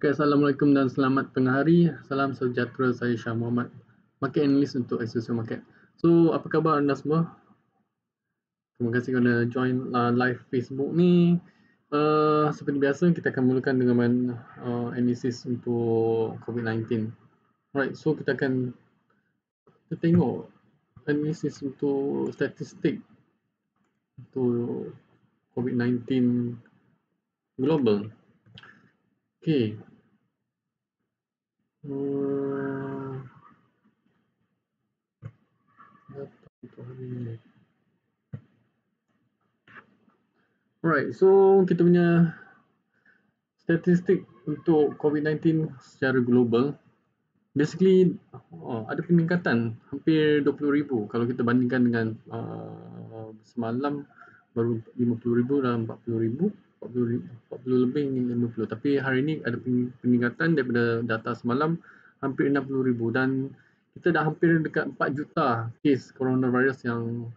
Okay, Assalamualaikum dan selamat tengah hari. Salam sejahtera, saya Syah Muhammad. Market Analyst untuk Excelsior Market. So, apa khabar anda semua? Terima kasih kerana join uh, live Facebook ni. Uh, seperti biasa, kita akan mulakan dengan uh, analisis untuk COVID-19. Alright, so kita akan kita tengok analisis untuk statistik untuk COVID-19 global. Okay. Uh, Alright, so kita punya statistik untuk COVID-19 secara global basically oh, ada peningkatan hampir 20,000 kalau kita bandingkan dengan uh, semalam baru 50,000 dan 40,000 40, 40 lebih 50 tapi hari ini ada peningkatan daripada data semalam hampir 60,000 dan kita dah hampir dekat 4 juta kes coronavirus yang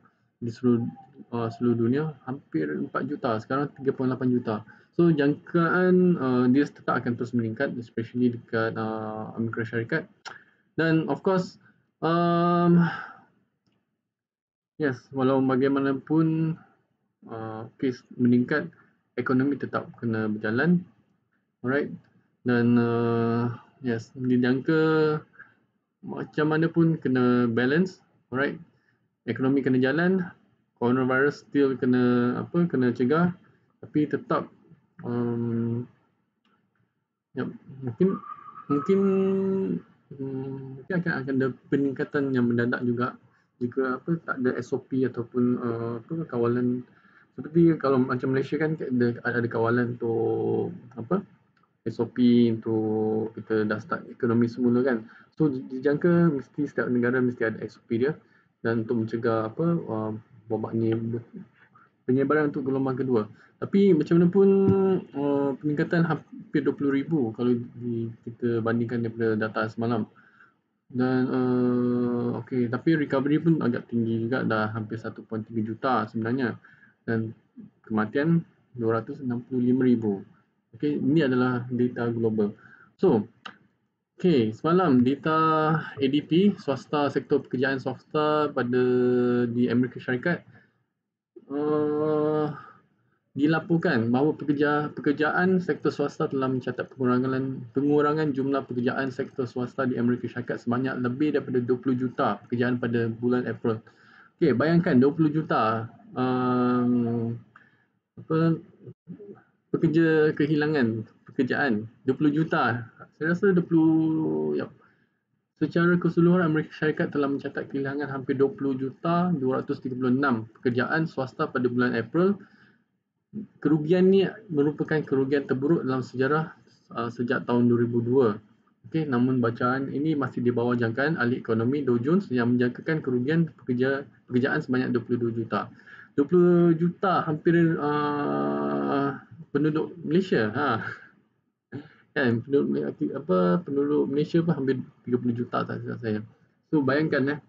di seluruh uh, seluruh dunia. Hampir 4 juta. Sekarang 3.8 juta. So jangkaan uh, dia tetap akan terus meningkat especially dekat uh, Amerika Syarikat. Dan of course um, yes walau bagaimanapun uh, kes meningkat ekonomi tetap kena berjalan. Alright. Dan uh, yes dijangka macam mana pun kena balance. Alright. Ekonomi kena jalan, coronavirus still kena apa kena cegah, tapi tetap um, ya, mungkin mungkin um, mungkin akan akan ada peningkatan yang mendadak juga. Jika apa tak ada SOP ataupun uh, apa kawalan seperti kalau macam Malaysia kan ada ada kawalan untuk apa SOP untuk kita dah start ekonomi semula kan so dijangka mesti setiap negara mesti ada SOP dia dan untuk mencegah apa uh, wabak ni penyebaran untuk gelombang kedua. Tapi macam mana pun uh, peningkatan hampir 20,000 kalau kita bandingkan daripada data semalam. Dan uh, okey tapi recovery pun agak tinggi juga dah hampir 1.3 juta sebenarnya dan kematian 265,000. Okey ini adalah data global. So Okey, semalam data ADP, swasta sektor pekerjaan swasta pada di Amerika Syarikat uh, dilaporkan bahawa pekerja, pekerjaan sektor swasta telah mencatat pengurangan pengurangan jumlah pekerjaan sektor swasta di Amerika Syarikat sebanyak lebih daripada 20 juta pekerjaan pada bulan April. Okey, bayangkan 20 juta um, apa pekerja kehilangan pekerjaan 20 juta saya rasa 20 ya. Secara keseluruhan Amerika Syarikat telah mencatat kehilangan hampir 20 juta 236 pekerjaan swasta pada bulan April. Kerugian ni merupakan kerugian terburuk dalam sejarah uh, sejak tahun 2002. Okey, namun bacaan ini masih di bawah jangkaan ahli ekonomi Dow Jones yang menjangkakan kerugian pekerja, pekerjaan sebanyak 22 juta. 20 juta hampir uh, penduduk Malaysia. Ha kan penduduk apa penduduk Malaysia pun hampir 30 juta tak silap saya. So bayangkan eh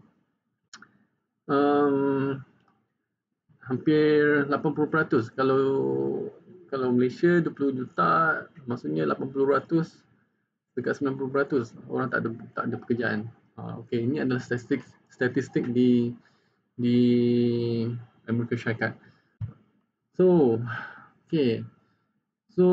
um, hampir 80% kalau kalau Malaysia 20 juta maksudnya 80% dekat 90% orang tak ada tak ada pekerjaan. Uh, okey ini adalah statistik statistik di di Amerika Syarikat. So okey. So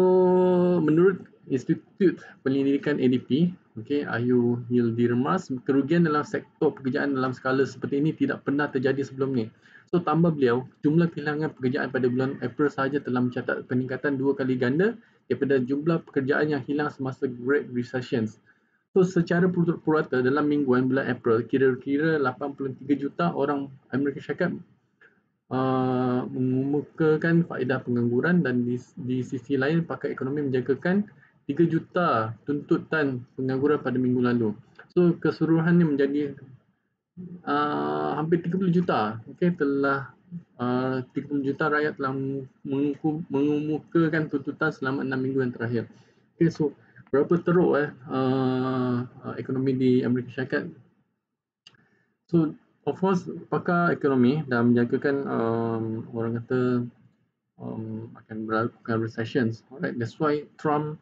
menurut Institut Penyelidikan ADP, okay, Ayu Hildirmas, kerugian dalam sektor pekerjaan dalam skala seperti ini tidak pernah terjadi sebelum ini. So tambah beliau, jumlah kehilangan pekerjaan pada bulan April sahaja telah mencatat peningkatan dua kali ganda daripada jumlah pekerjaan yang hilang semasa Great Recession. So secara purata dalam mingguan bulan April, kira-kira 83 juta orang Amerika Syarikat uh, mengemukakan faedah pengangguran dan di, di sisi lain pakar ekonomi menjangkakan 3 juta tuntutan pengangguran pada minggu lalu. So keseluruhannya menjadi uh, hampir 30 juta. Okey telah uh, 30 juta rakyat telah mengemukakan tuntutan selama 6 minggu yang terakhir. Okey so berapa teruk eh uh, uh, ekonomi di Amerika Syarikat. So of course pakar ekonomi dah menjangkakan um, orang kata um, akan berlaku recession. Alright, that's why Trump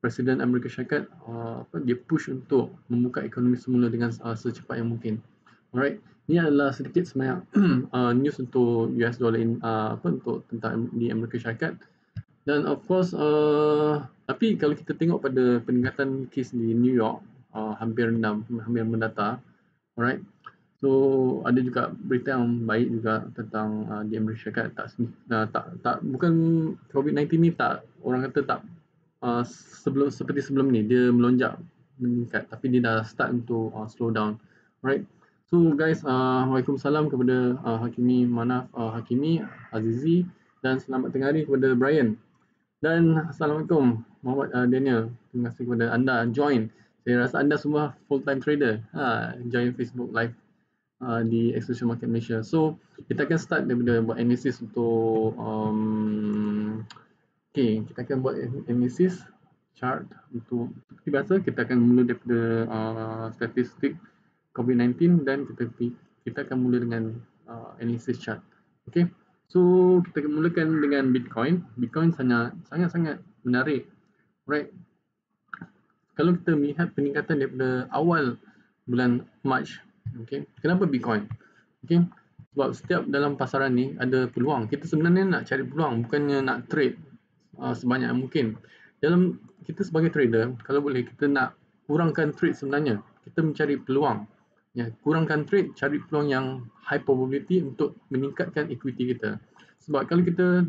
Presiden Amerika Syarikat uh, apa dia push untuk membuka ekonomi semula dengan uh, secepat yang mungkin. Alright, ini adalah sedikit sebanyak uh, news untuk US dollar in, uh, apa untuk tentang di Amerika Syarikat. Dan of course, uh, tapi kalau kita tengok pada peningkatan kes di New York, uh, hampir enam, hampir mendata, alright. So ada juga berita yang baik juga tentang uh, di Amerika Syarikat tak, uh, tak tak bukan COVID-19 ni tak orang kata tak uh, sebelum seperti sebelum ni dia melonjak meningkat tapi dia dah start untuk uh, slow down, right? So guys, uh, Waalaikumsalam kepada uh, Hakimi Manaf uh, Hakimi Azizi dan selamat tengah hari kepada Brian. Dan Assalamualaikum Muhammad uh, Daniel. Terima kasih kepada anda join. Saya rasa anda semua full time trader. Ha, join Facebook live uh, di Execution Market Malaysia. So kita akan start daripada buat analisis untuk um, okay, kita akan buat analisis chart untuk seperti biasa kita akan mula daripada uh, statistik COVID-19 dan kita kita akan mula dengan uh, analisis chart. Okay. So kita akan mulakan dengan Bitcoin. Bitcoin sangat sangat sangat menarik. Right. Kalau kita melihat peningkatan daripada awal bulan March, okay. Kenapa Bitcoin? Okay. Sebab setiap dalam pasaran ni ada peluang. Kita sebenarnya nak cari peluang, bukannya nak trade uh, sebanyak mungkin. Dalam kita sebagai trader, kalau boleh kita nak kurangkan trade sebenarnya. Kita mencari peluang ya, kurangkan trade, cari peluang yang high probability untuk meningkatkan equity kita. Sebab kalau kita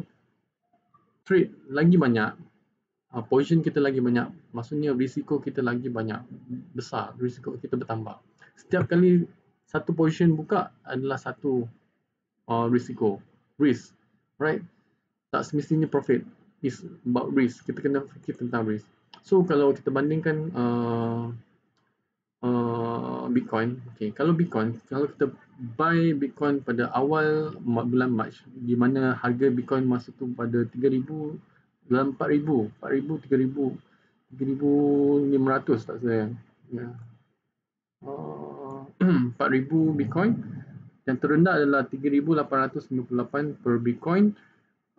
trade lagi banyak, uh, position kita lagi banyak, maksudnya risiko kita lagi banyak, besar, risiko kita bertambah. Setiap kali satu position buka adalah satu uh, risiko, risk, right? Tak semestinya profit, is about risk. Kita kena fikir tentang risk. So kalau kita bandingkan uh, uh, Bitcoin. Okay, kalau Bitcoin, kalau kita buy Bitcoin pada awal bulan Mac, di mana harga Bitcoin masa tu pada 3000 dalam 4000, 4000, 3000, 3500 tak saya. Ya. Uh, 4000 Bitcoin yang terendah adalah 3858 per Bitcoin.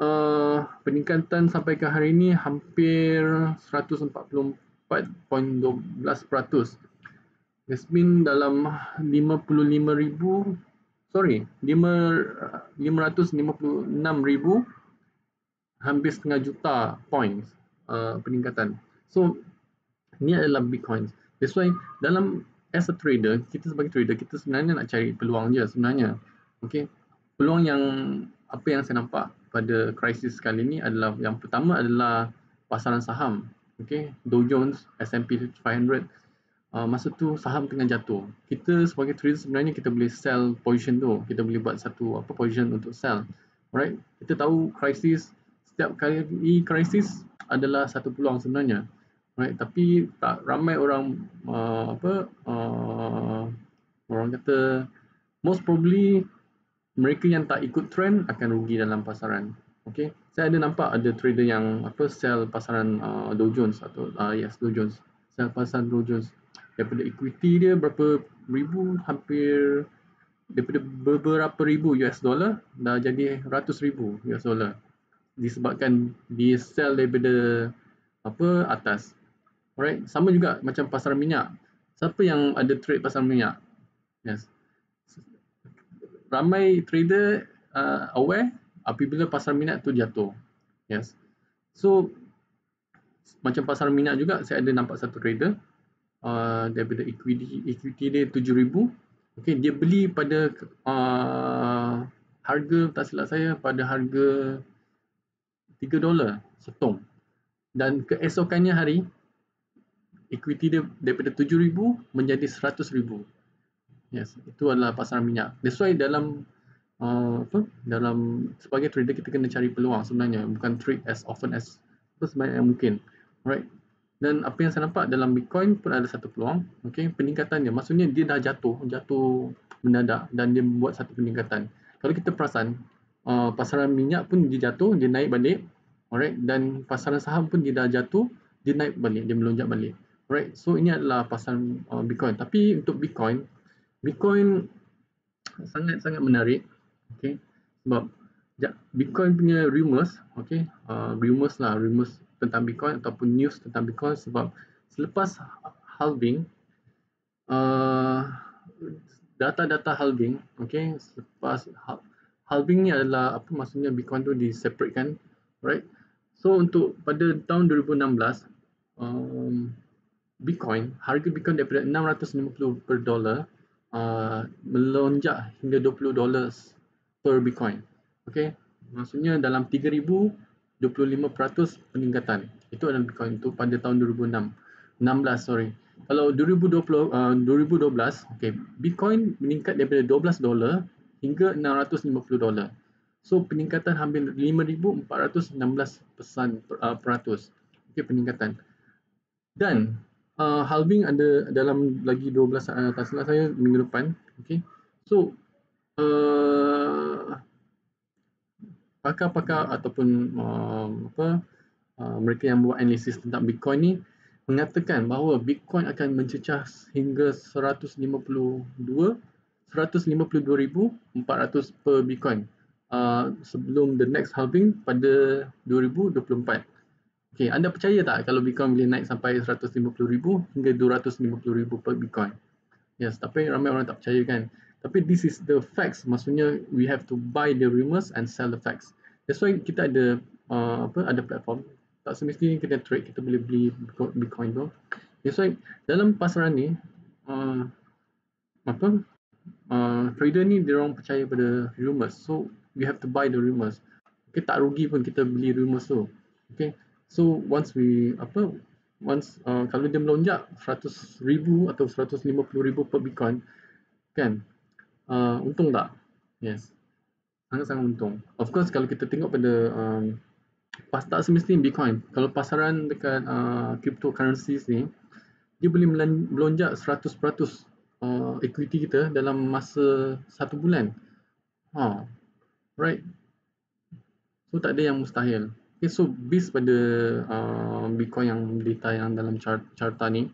Uh, peningkatan sampai ke hari ini hampir 144.12% Yasmin dalam 55,000 sorry 556,000 hampir setengah juta points uh, peningkatan. So ini adalah Bitcoin. That's why dalam as a trader, kita sebagai trader kita sebenarnya nak cari peluang je sebenarnya. Okay. Peluang yang apa yang saya nampak pada krisis kali ini adalah yang pertama adalah pasaran saham. Okay. Dow Jones, S&P 500 uh, masa tu saham tengah jatuh. Kita sebagai trader sebenarnya kita boleh sell position tu. Kita boleh buat satu apa position untuk sell. Alright. Kita tahu krisis setiap kali krisis adalah satu peluang sebenarnya. Right, tapi tak ramai orang uh, apa uh, orang kata most probably mereka yang tak ikut trend akan rugi dalam pasaran. Okay, saya ada nampak ada trader yang apa sell pasaran uh, Dow Jones atau uh, yes Dow Jones, sell pasaran Dow Jones. Daripada equity dia berapa ribu hampir daripada beberapa ribu US dollar dah jadi ratus ribu US dollar. Disebabkan dia sell daripada apa atas alright sama juga macam pasaran minyak. Siapa yang ada trade pasaran minyak? Yes. Ramai trader uh, aware apabila pasaran minyak tu jatuh. Yes. So macam pasaran minyak juga saya ada nampak satu trader uh, daripada equity equity dia 7000 okey dia beli pada uh, harga tak silap saya pada harga 3 dolar setong. Dan keesokannya hari equity dia daripada 7000 menjadi 100000 yes itu adalah pasaran minyak that's why dalam uh, apa dalam sebagai trader kita kena cari peluang sebenarnya bukan trade as often as sebanyak yang mungkin right dan apa yang saya nampak dalam Bitcoin pun ada satu peluang. Okay, peningkatannya. Maksudnya dia dah jatuh, jatuh mendadak dan dia buat satu peningkatan. Kalau kita perasan, uh, pasaran minyak pun dia jatuh, dia naik balik. Alright, dan pasaran saham pun dia dah jatuh, dia naik balik, dia melonjak balik. Alright, so ini adalah pasaran uh, Bitcoin. Tapi untuk Bitcoin, Bitcoin sangat-sangat menarik. Okay, sebab Bitcoin punya rumors, okay, uh, rumors lah, rumors tentang Bitcoin ataupun news tentang Bitcoin sebab selepas halving uh, data-data halving okay? Selepas halving ni adalah apa maksudnya Bitcoin tu diseparatekan right? So untuk pada tahun 2016 um, Bitcoin harga Bitcoin daripada 650 per dolar uh, melonjak hingga 20 dolar per Bitcoin. Okay? Maksudnya dalam 3000 25% peningkatan. Itu adalah Bitcoin itu pada tahun 2006 16 sorry. Kalau 2020 uh, 2012 okay Bitcoin meningkat daripada 12 dolar hingga 650 dolar. So peningkatan hampir 5416 persen uh, peratus. Okay peningkatan. Dan uh, halving ada dalam lagi 12 uh, tak salah saya minggu depan okay so uh, pakar-pakar ataupun uh, apa uh, mereka yang buat analisis tentang Bitcoin ni mengatakan bahawa Bitcoin akan mencecah hingga 152 152,400 per Bitcoin uh, sebelum the next halving pada 2024. Okay, anda percaya tak kalau Bitcoin boleh naik sampai 150,000 hingga 250,000 per Bitcoin? Yes, tapi ramai orang tak percaya kan. Tapi this is the facts. Maksudnya we have to buy the rumors and sell the facts. That's why kita ada uh, apa ada platform. Tak semestinya kita trade, kita boleh beli Bitcoin tu. That's why dalam pasaran ni uh, apa uh, trader ni dia orang percaya pada rumors. So we have to buy the rumors. Okay, tak rugi pun kita beli rumors tu. Okay. So once we apa once uh, kalau dia melonjak 100,000 atau 150,000 per Bitcoin kan uh, untung tak? Yes. Sangat-sangat untung. Of course kalau kita tengok pada um, pas tak semestinya Bitcoin. Kalau pasaran dekat uh, cryptocurrencies ni dia boleh melonjak 100% uh, equity kita dalam masa satu bulan. Ha. Right. So tak ada yang mustahil. Okay, so based pada uh, Bitcoin yang data yang dalam charta ni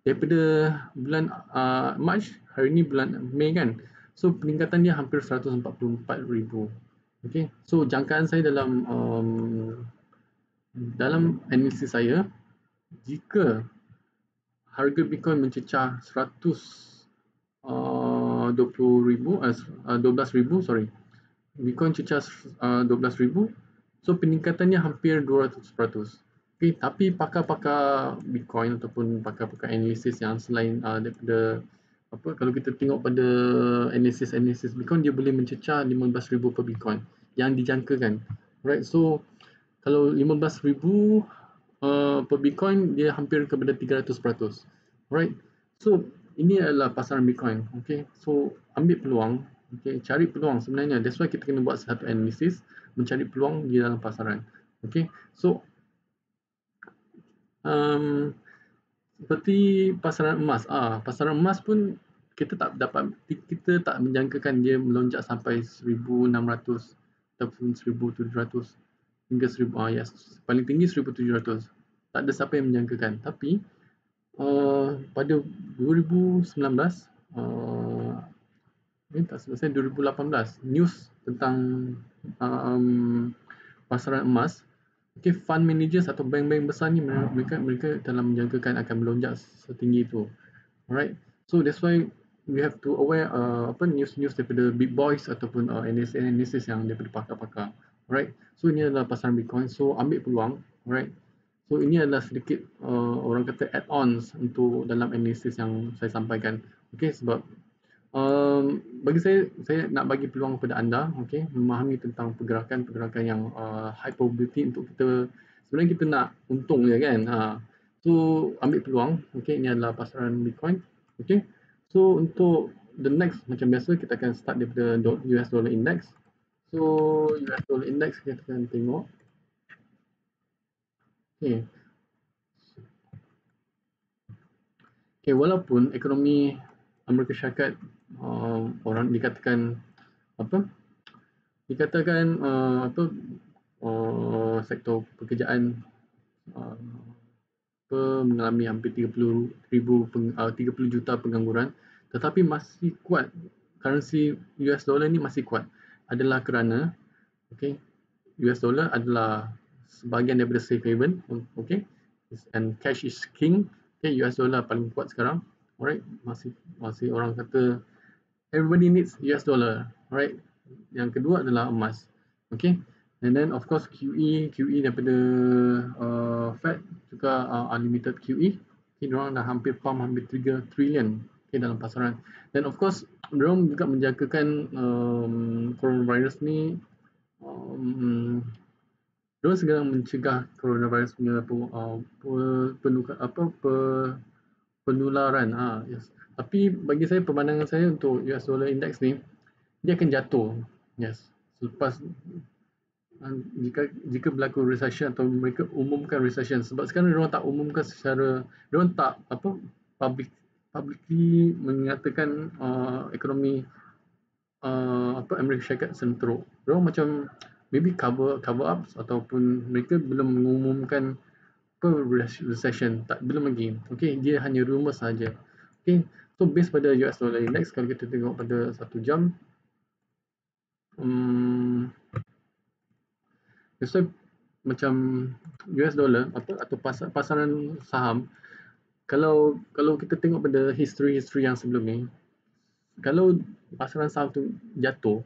daripada bulan uh, March hari ni bulan Mei kan So peningkatan dia hampir 144,000. Okay. So jangkaan saya dalam um, dalam analisis saya jika harga Bitcoin mencecah 100 uh, 20,000 uh, 12,000 sorry. Bitcoin cecah uh, 12,000 so peningkatannya hampir 200%. Okay, tapi pakar-pakar Bitcoin ataupun pakar-pakar analisis yang selain uh, daripada apa kalau kita tengok pada analisis analisis Bitcoin dia boleh mencecah 15000 per Bitcoin yang dijangkakan. Right so kalau 15000 uh, per Bitcoin dia hampir kepada 300% right so ini adalah pasaran Bitcoin. Okay so ambil peluang okay cari peluang sebenarnya. That's why kita kena buat satu analisis mencari peluang di dalam pasaran. Okay so um, seperti pasaran emas. Ah pasaran emas pun kita tak dapat kita tak menjangkakan dia melonjak sampai 1600 ataupun 1700 hingga 1000 ah yes paling tinggi 1700 tak ada siapa yang menjangkakan. Tapi uh, pada 2019 uh, eh, tak selesai 2018 news tentang um, pasaran emas okay, fund managers atau bank-bank besar ni mereka mereka dalam menjangkakan akan melonjak setinggi itu. Alright. So that's why we have to aware uh, apa news-news daripada big boys ataupun uh, analysis analysis yang daripada pakar-pakar. Alright. So ini adalah pasaran Bitcoin. So ambil peluang. Alright. So ini adalah sedikit uh, orang kata add-ons untuk dalam analisis yang saya sampaikan. Okay sebab um, bagi saya saya nak bagi peluang kepada anda okay, memahami tentang pergerakan-pergerakan yang uh, high probability untuk kita sebenarnya kita nak untung je kan ha. so ambil peluang okay, ini adalah pasaran Bitcoin okay. so untuk the next macam biasa kita akan start daripada US dollar index so US dollar index kita akan tengok okay. Okay, walaupun ekonomi Amerika Syarikat uh, orang dikatakan apa? Dikatakan uh, apa? Uh, sektor pekerjaan uh, apa, mengalami hampir 30 ribu uh, 30 juta pengangguran tetapi masih kuat. Currency US dollar ni masih kuat. Adalah kerana okay US dollar adalah sebahagian daripada safe haven okay? And cash is king okay? US dollar paling kuat sekarang alright? Masih masih orang kata everybody needs US dollar alright yang kedua adalah emas. Okay? And then of course QE QE daripada uh, Fed juga uh, unlimited QE okay, orang dah hampir pump hampir 3 trillion okay, dalam pasaran. Dan of course mereka juga menjagakan um, coronavirus ni um, mereka segera mencegah coronavirus punya uh, penuka, apa pe, penularan. Ah yes tapi bagi saya pemandangan saya untuk US dollar index ni dia akan jatuh yes selepas jika jika berlaku recession atau mereka umumkan recession sebab sekarang mereka tak umumkan secara mereka tak apa public publicly menyatakan uh, ekonomi uh, apa Amerika Syarikat senteruk. Mereka macam maybe cover cover up ataupun mereka belum mengumumkan apa recession tak belum lagi. Okay, dia hanya rumor saja. Okay, so based pada US dollar index kalau kita tengok pada satu jam um, So, macam US dollar apa atau pasar, pasaran saham kalau kalau kita tengok pada history-history yang sebelum ni kalau pasaran saham tu jatuh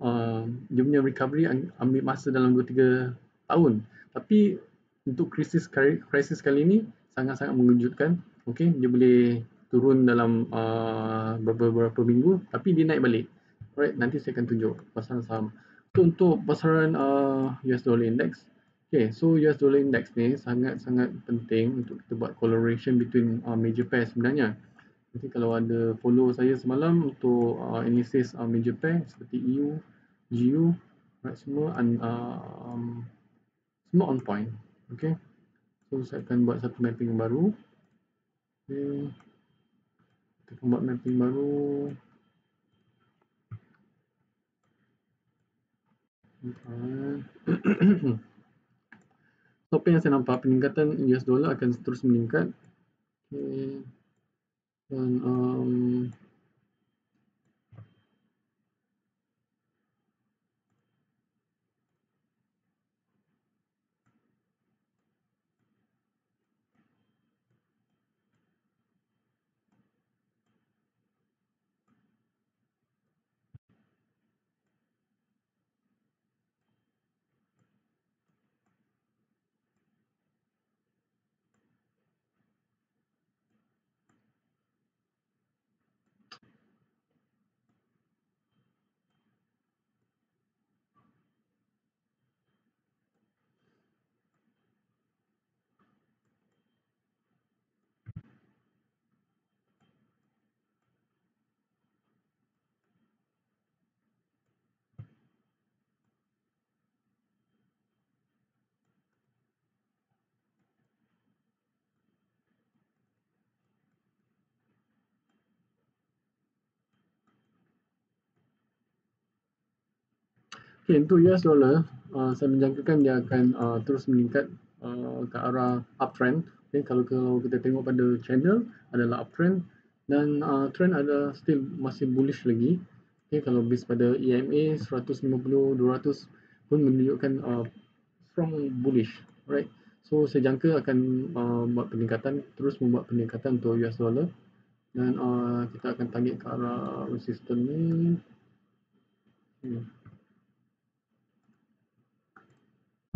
uh, dia punya recovery ambil masa dalam 2 3 tahun. Tapi untuk krisis krisis kali ni sangat-sangat mengejutkan okey dia boleh turun dalam uh, beberapa, minggu tapi dia naik balik alright nanti saya akan tunjuk pasaran saham So, untuk pasaran uh, US dollar index, okay, so US dollar index ni sangat-sangat penting untuk kita buat correlation between uh, major pair sebenarnya. Nanti kalau ada follow saya semalam untuk uh, analysis uh, major pair seperti EU, GU, right, semua un, uh, um, semua on point. Okay. So, saya akan buat satu mapping baru. Okay. Buat mapping baru. so, apa yang saya nampak peningkatan US dollar akan terus meningkat. Okay. Dan um, Okay, untuk US dollar, uh, saya menjangkakan dia akan uh, terus meningkat uh, ke arah uptrend. Okay, kalau kalau kita tengok pada channel adalah uptrend dan uh, trend ada still masih bullish lagi. Okay, kalau base pada EMA 150 200 pun menunjukkan uh, strong bullish, right? So saya jangka akan uh, buat peningkatan terus membuat peningkatan untuk US dollar dan uh, kita akan target ke arah resistance ni. Hmm.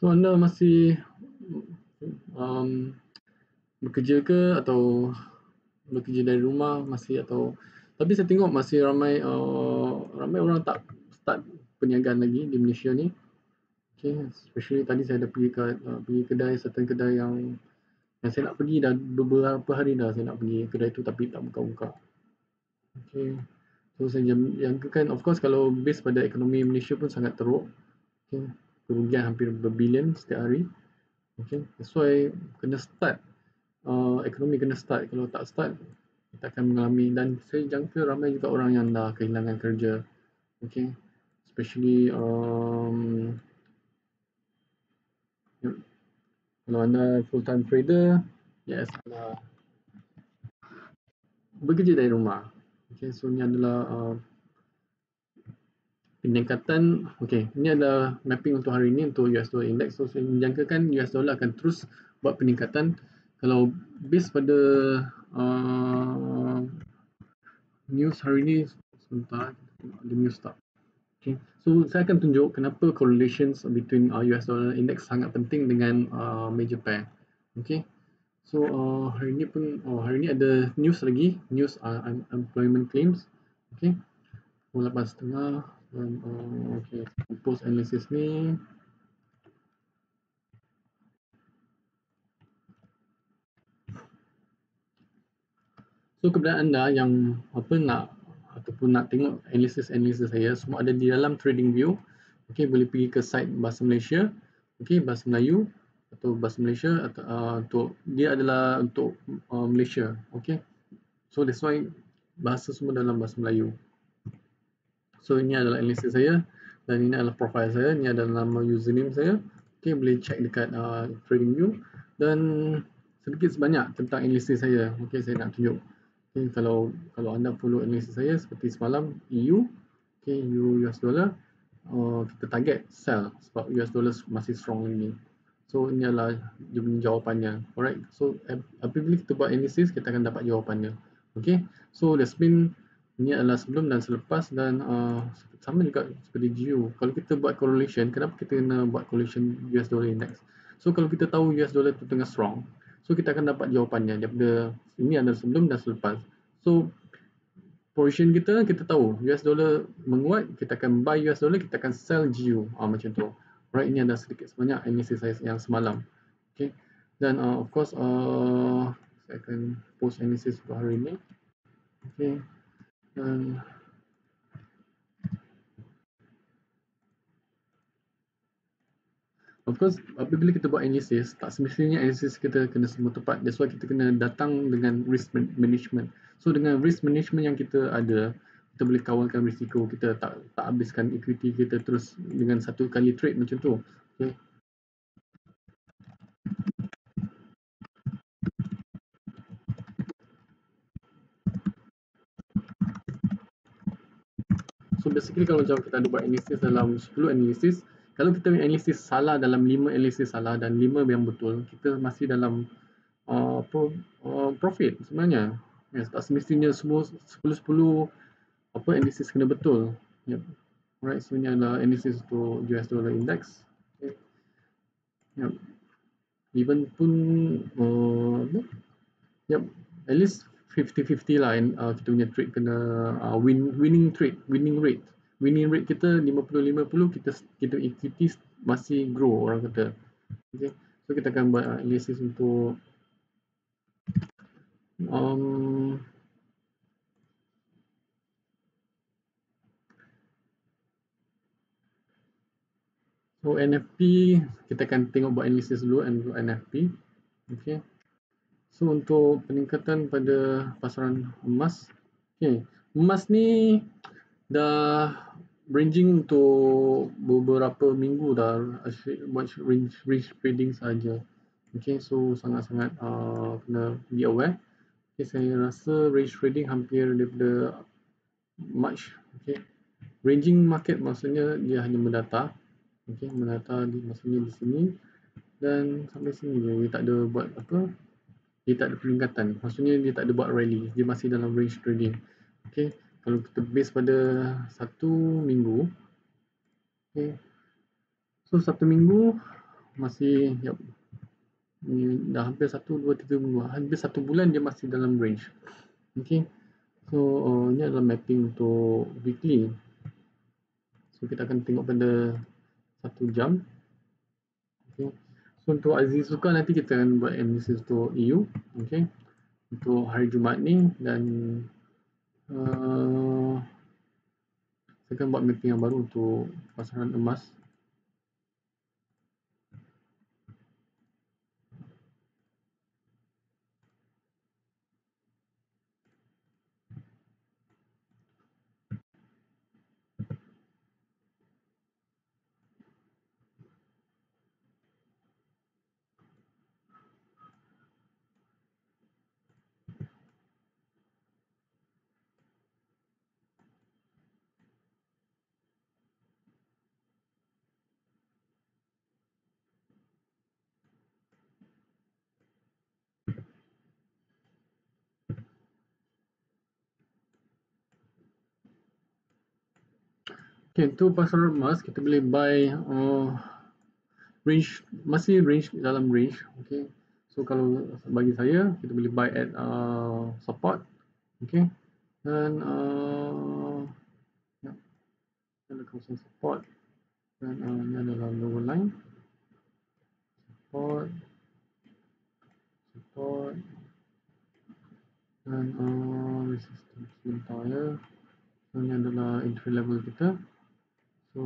So anda masih um, bekerja ke atau bekerja dari rumah masih atau tapi saya tengok masih ramai uh, ramai orang tak start perniagaan lagi di Malaysia ni. Okay, especially tadi saya ada pergi ke uh, pergi kedai certain kedai yang yang saya nak pergi dah beberapa hari dah saya nak pergi kedai tu tapi tak buka-buka. Okay. So saya jangkakan of course kalau base pada ekonomi Malaysia pun sangat teruk. Okay. Kerugian hampir berbilion setiap hari. Okay. That's why kena start. Uh, ekonomi kena start. Kalau tak start, kita akan mengalami dan saya jangka ramai juga orang yang dah kehilangan kerja. Okay. Especially um, kalau anda full time trader, yes, uh, bekerja dari rumah. Okay, so ini adalah uh, peningkatan. Okay, ini adalah mapping untuk hari ini untuk US dollar index. So saya menjangkakan US dollar akan terus buat peningkatan. Kalau base pada uh, news hari ini, sebentar, ada news tak? Okay, so saya akan tunjuk kenapa correlations between uh, US dollar index sangat penting dengan uh, major pair. Okay. So uh, hari ini pun oh, hari ini ada news lagi, news uh, employment claims. Pukul 8.30 dan uh, okay, post analysis ni. So kepada anda yang apa nak ataupun nak tengok analisis-analisis saya semua ada di dalam trading view. Okay, boleh pergi ke site Bahasa Malaysia. Okay, Bahasa Melayu atau bahasa Malaysia atau uh, untuk dia adalah untuk uh, Malaysia. Okay. So that's why bahasa semua dalam bahasa Melayu so ini adalah analisis saya dan ini adalah profile saya ini adalah nama username saya okay boleh check dekat uh, trading view dan sedikit sebanyak tentang analisis saya okay saya nak tunjuk okay, kalau kalau anda follow analisis saya seperti semalam EU okay EU US dollar uh, kita target sell sebab US dollar masih strong ini So ini adalah jawapannya. Alright. So apabila kita buat analysis kita akan dapat jawapannya. Okay. So that's mean ini adalah sebelum dan selepas dan uh, sama juga seperti GU. Kalau kita buat correlation, kenapa kita kena buat correlation US dollar index? So kalau kita tahu US dollar itu tengah strong, so kita akan dapat jawapannya daripada ini adalah sebelum dan selepas. So position kita kita tahu US dollar menguat, kita akan buy US dollar, kita akan sell GU. Ah macam tu. Right, ini ada sedikit sebanyak analisis saya yang semalam. Okay. Dan uh, of course, uh, saya akan post analisis untuk hari ini. Okay. Dan Of course, apabila kita buat analisis, tak semestinya analisis kita kena semua tepat. That's why kita kena datang dengan risk management. So, dengan risk management yang kita ada, kita boleh kawalkan risiko kita tak tak habiskan equity kita terus dengan satu kali trade macam tu okay. Basically kalau macam kita ada buat analisis dalam 10 analisis Kalau kita punya analisis salah dalam 5 analisis salah dan 5 yang betul Kita masih dalam uh, pro, uh, profit sebenarnya yes, Tak semestinya semua 10-10 apa analisis kena betul. Yep. Alright, so ini adalah analisis untuk US dollar index. Okay. Yep. Even pun uh, yep, at least 50-50 lah uh, kita punya trade kena uh, win winning trade, winning rate. Winning rate kita 50-50 kita kita equities masih grow orang kata. Okay. So kita akan buat analisis untuk um, So NFP kita akan tengok buat analisis dulu untuk NFP. Okay. So untuk peningkatan pada pasaran emas. Okay. Emas ni dah ranging untuk beberapa minggu dah buat range, range trading saja. Okay. So sangat-sangat uh, kena be aware. Okay. Saya rasa range trading hampir daripada March. Okay. Ranging market maksudnya dia hanya mendata okey menata di maksudnya di sini dan sampai sini je dia tak ada buat apa dia tak ada peningkatan maksudnya dia tak ada buat rally. Dia masih dalam range trading. Okey kalau kita base pada satu minggu okey so satu minggu masih yep, dah hampir satu dua tiga minggu. Hampir satu bulan dia masih dalam range. Okey so uh, ni adalah mapping untuk weekly. So kita akan tengok pada satu jam. Okay. Untuk Aziz suka nanti kita akan buat analisis untuk EU. Okay. Untuk hari Jumaat ni dan uh, saya akan buat mapping yang baru untuk pasaran emas Okay, tu pasal emas kita boleh buy uh, range masih range dalam range. Okay, so kalau bagi saya kita boleh buy at uh, support. Okay, dan uh, ada kawasan support dan uh, adalah lower line support support dan uh, resistance sebentar ya. Ini adalah entry level kita. So.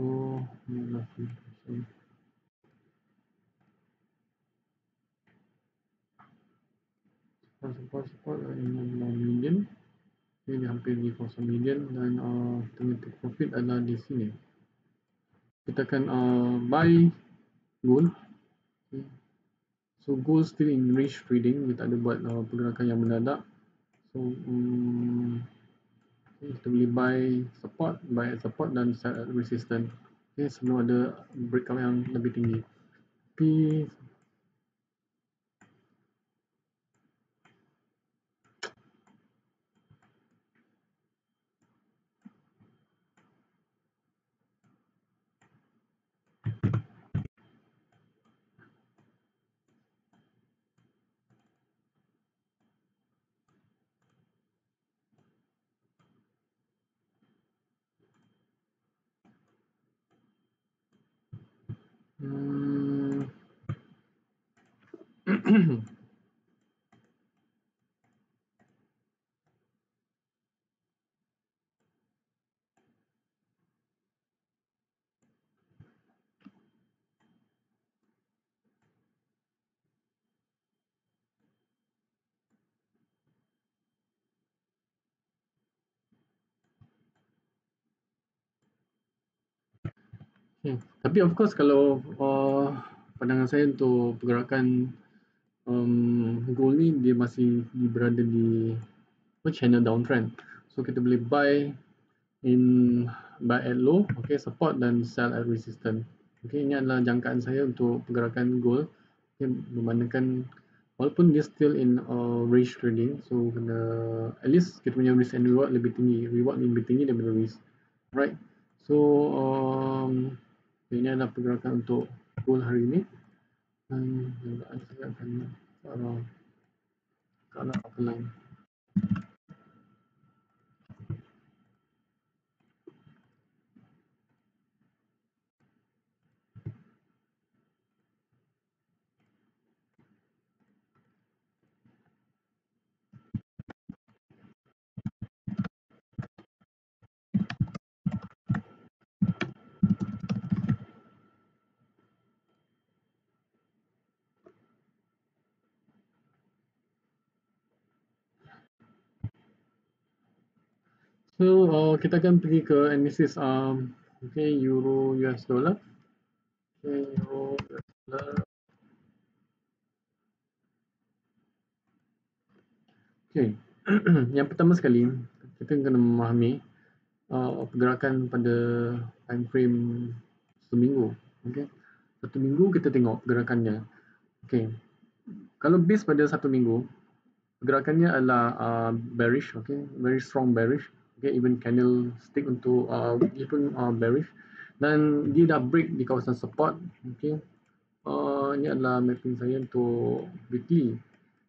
Support, support, support. Ini adalah median. Ini hampir di kawasan median dan uh, take profit adalah di sini. Kita akan uh, buy gold. Okay. So, gold still in range trading. Kita ada buat uh, pergerakan yang mendadak. So, um, kita boleh buy support, buy support dan resistance. Okay, sebelum ada breakout yang lebih tinggi. Tapi Mm. Hmm. Tapi of course kalau uh, pandangan saya untuk pergerakan um, gold ni dia masih berada di channel downtrend. So kita boleh buy in buy at low, okay, support dan sell at resistance. Okay, ini adalah jangkaan saya untuk pergerakan gold. Okay, memandangkan walaupun dia still in uh, range trading, so kena at least kita punya risk and reward lebih tinggi. Reward lebih tinggi daripada risk. Right. So um, ini adalah pergerakan untuk gold hari ini. Dan juga saya akan arah ke arah upline So uh, kita akan pergi ke analysis um, okay, euro US dollar. Okay, euro US dollar. Okay, yang pertama sekali kita kena memahami uh, pergerakan pada time frame seminggu. Okay, satu minggu kita tengok pergerakannya. Okay, kalau base pada satu minggu, pergerakannya adalah uh, bearish, okay, very strong bearish okay, even candlestick untuk uh, dia uh, bearish. Dan dia dah break di kawasan support okay. uh, ini adalah mapping saya untuk weekly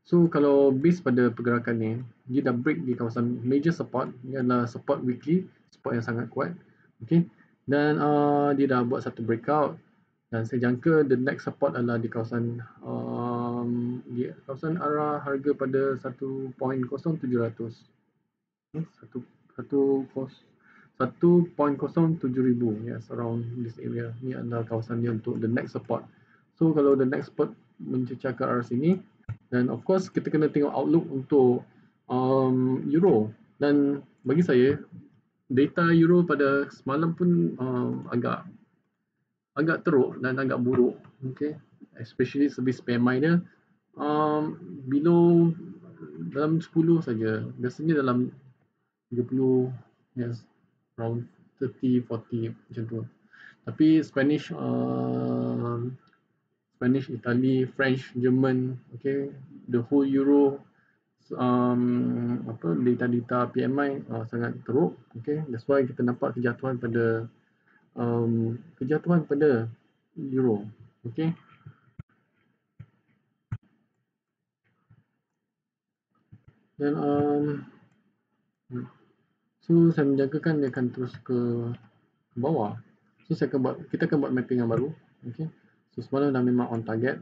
so kalau base pada pergerakan ni dia dah break di kawasan major support. Ini adalah support weekly support yang sangat kuat okay. dan uh, dia dah buat satu breakout. Dan saya jangka the next support adalah di kawasan um, di kawasan arah harga pada 1.0700 satu 1.07 ribu yes around this area. Ni adalah kawasan dia untuk the next support. So kalau the next support mencecah ke arah sini dan of course kita kena tengok outlook untuk um, euro. Dan bagi saya data euro pada semalam pun um, agak agak teruk dan agak buruk okay? Especially service PMI dia um, below dalam 10 saja. Biasanya dalam 30 yes around 30 40 macam tu. Tapi Spanish uh, Spanish Italy French German okay the whole Euro um, apa data-data PMI uh, sangat teruk okay. That's why kita nampak kejatuhan pada um, kejatuhan pada Euro okay. Dan um, So saya menjangkakan dia akan terus ke, bawah. So saya akan buat kita akan buat mapping yang baru. Okay. So semalam dah memang on target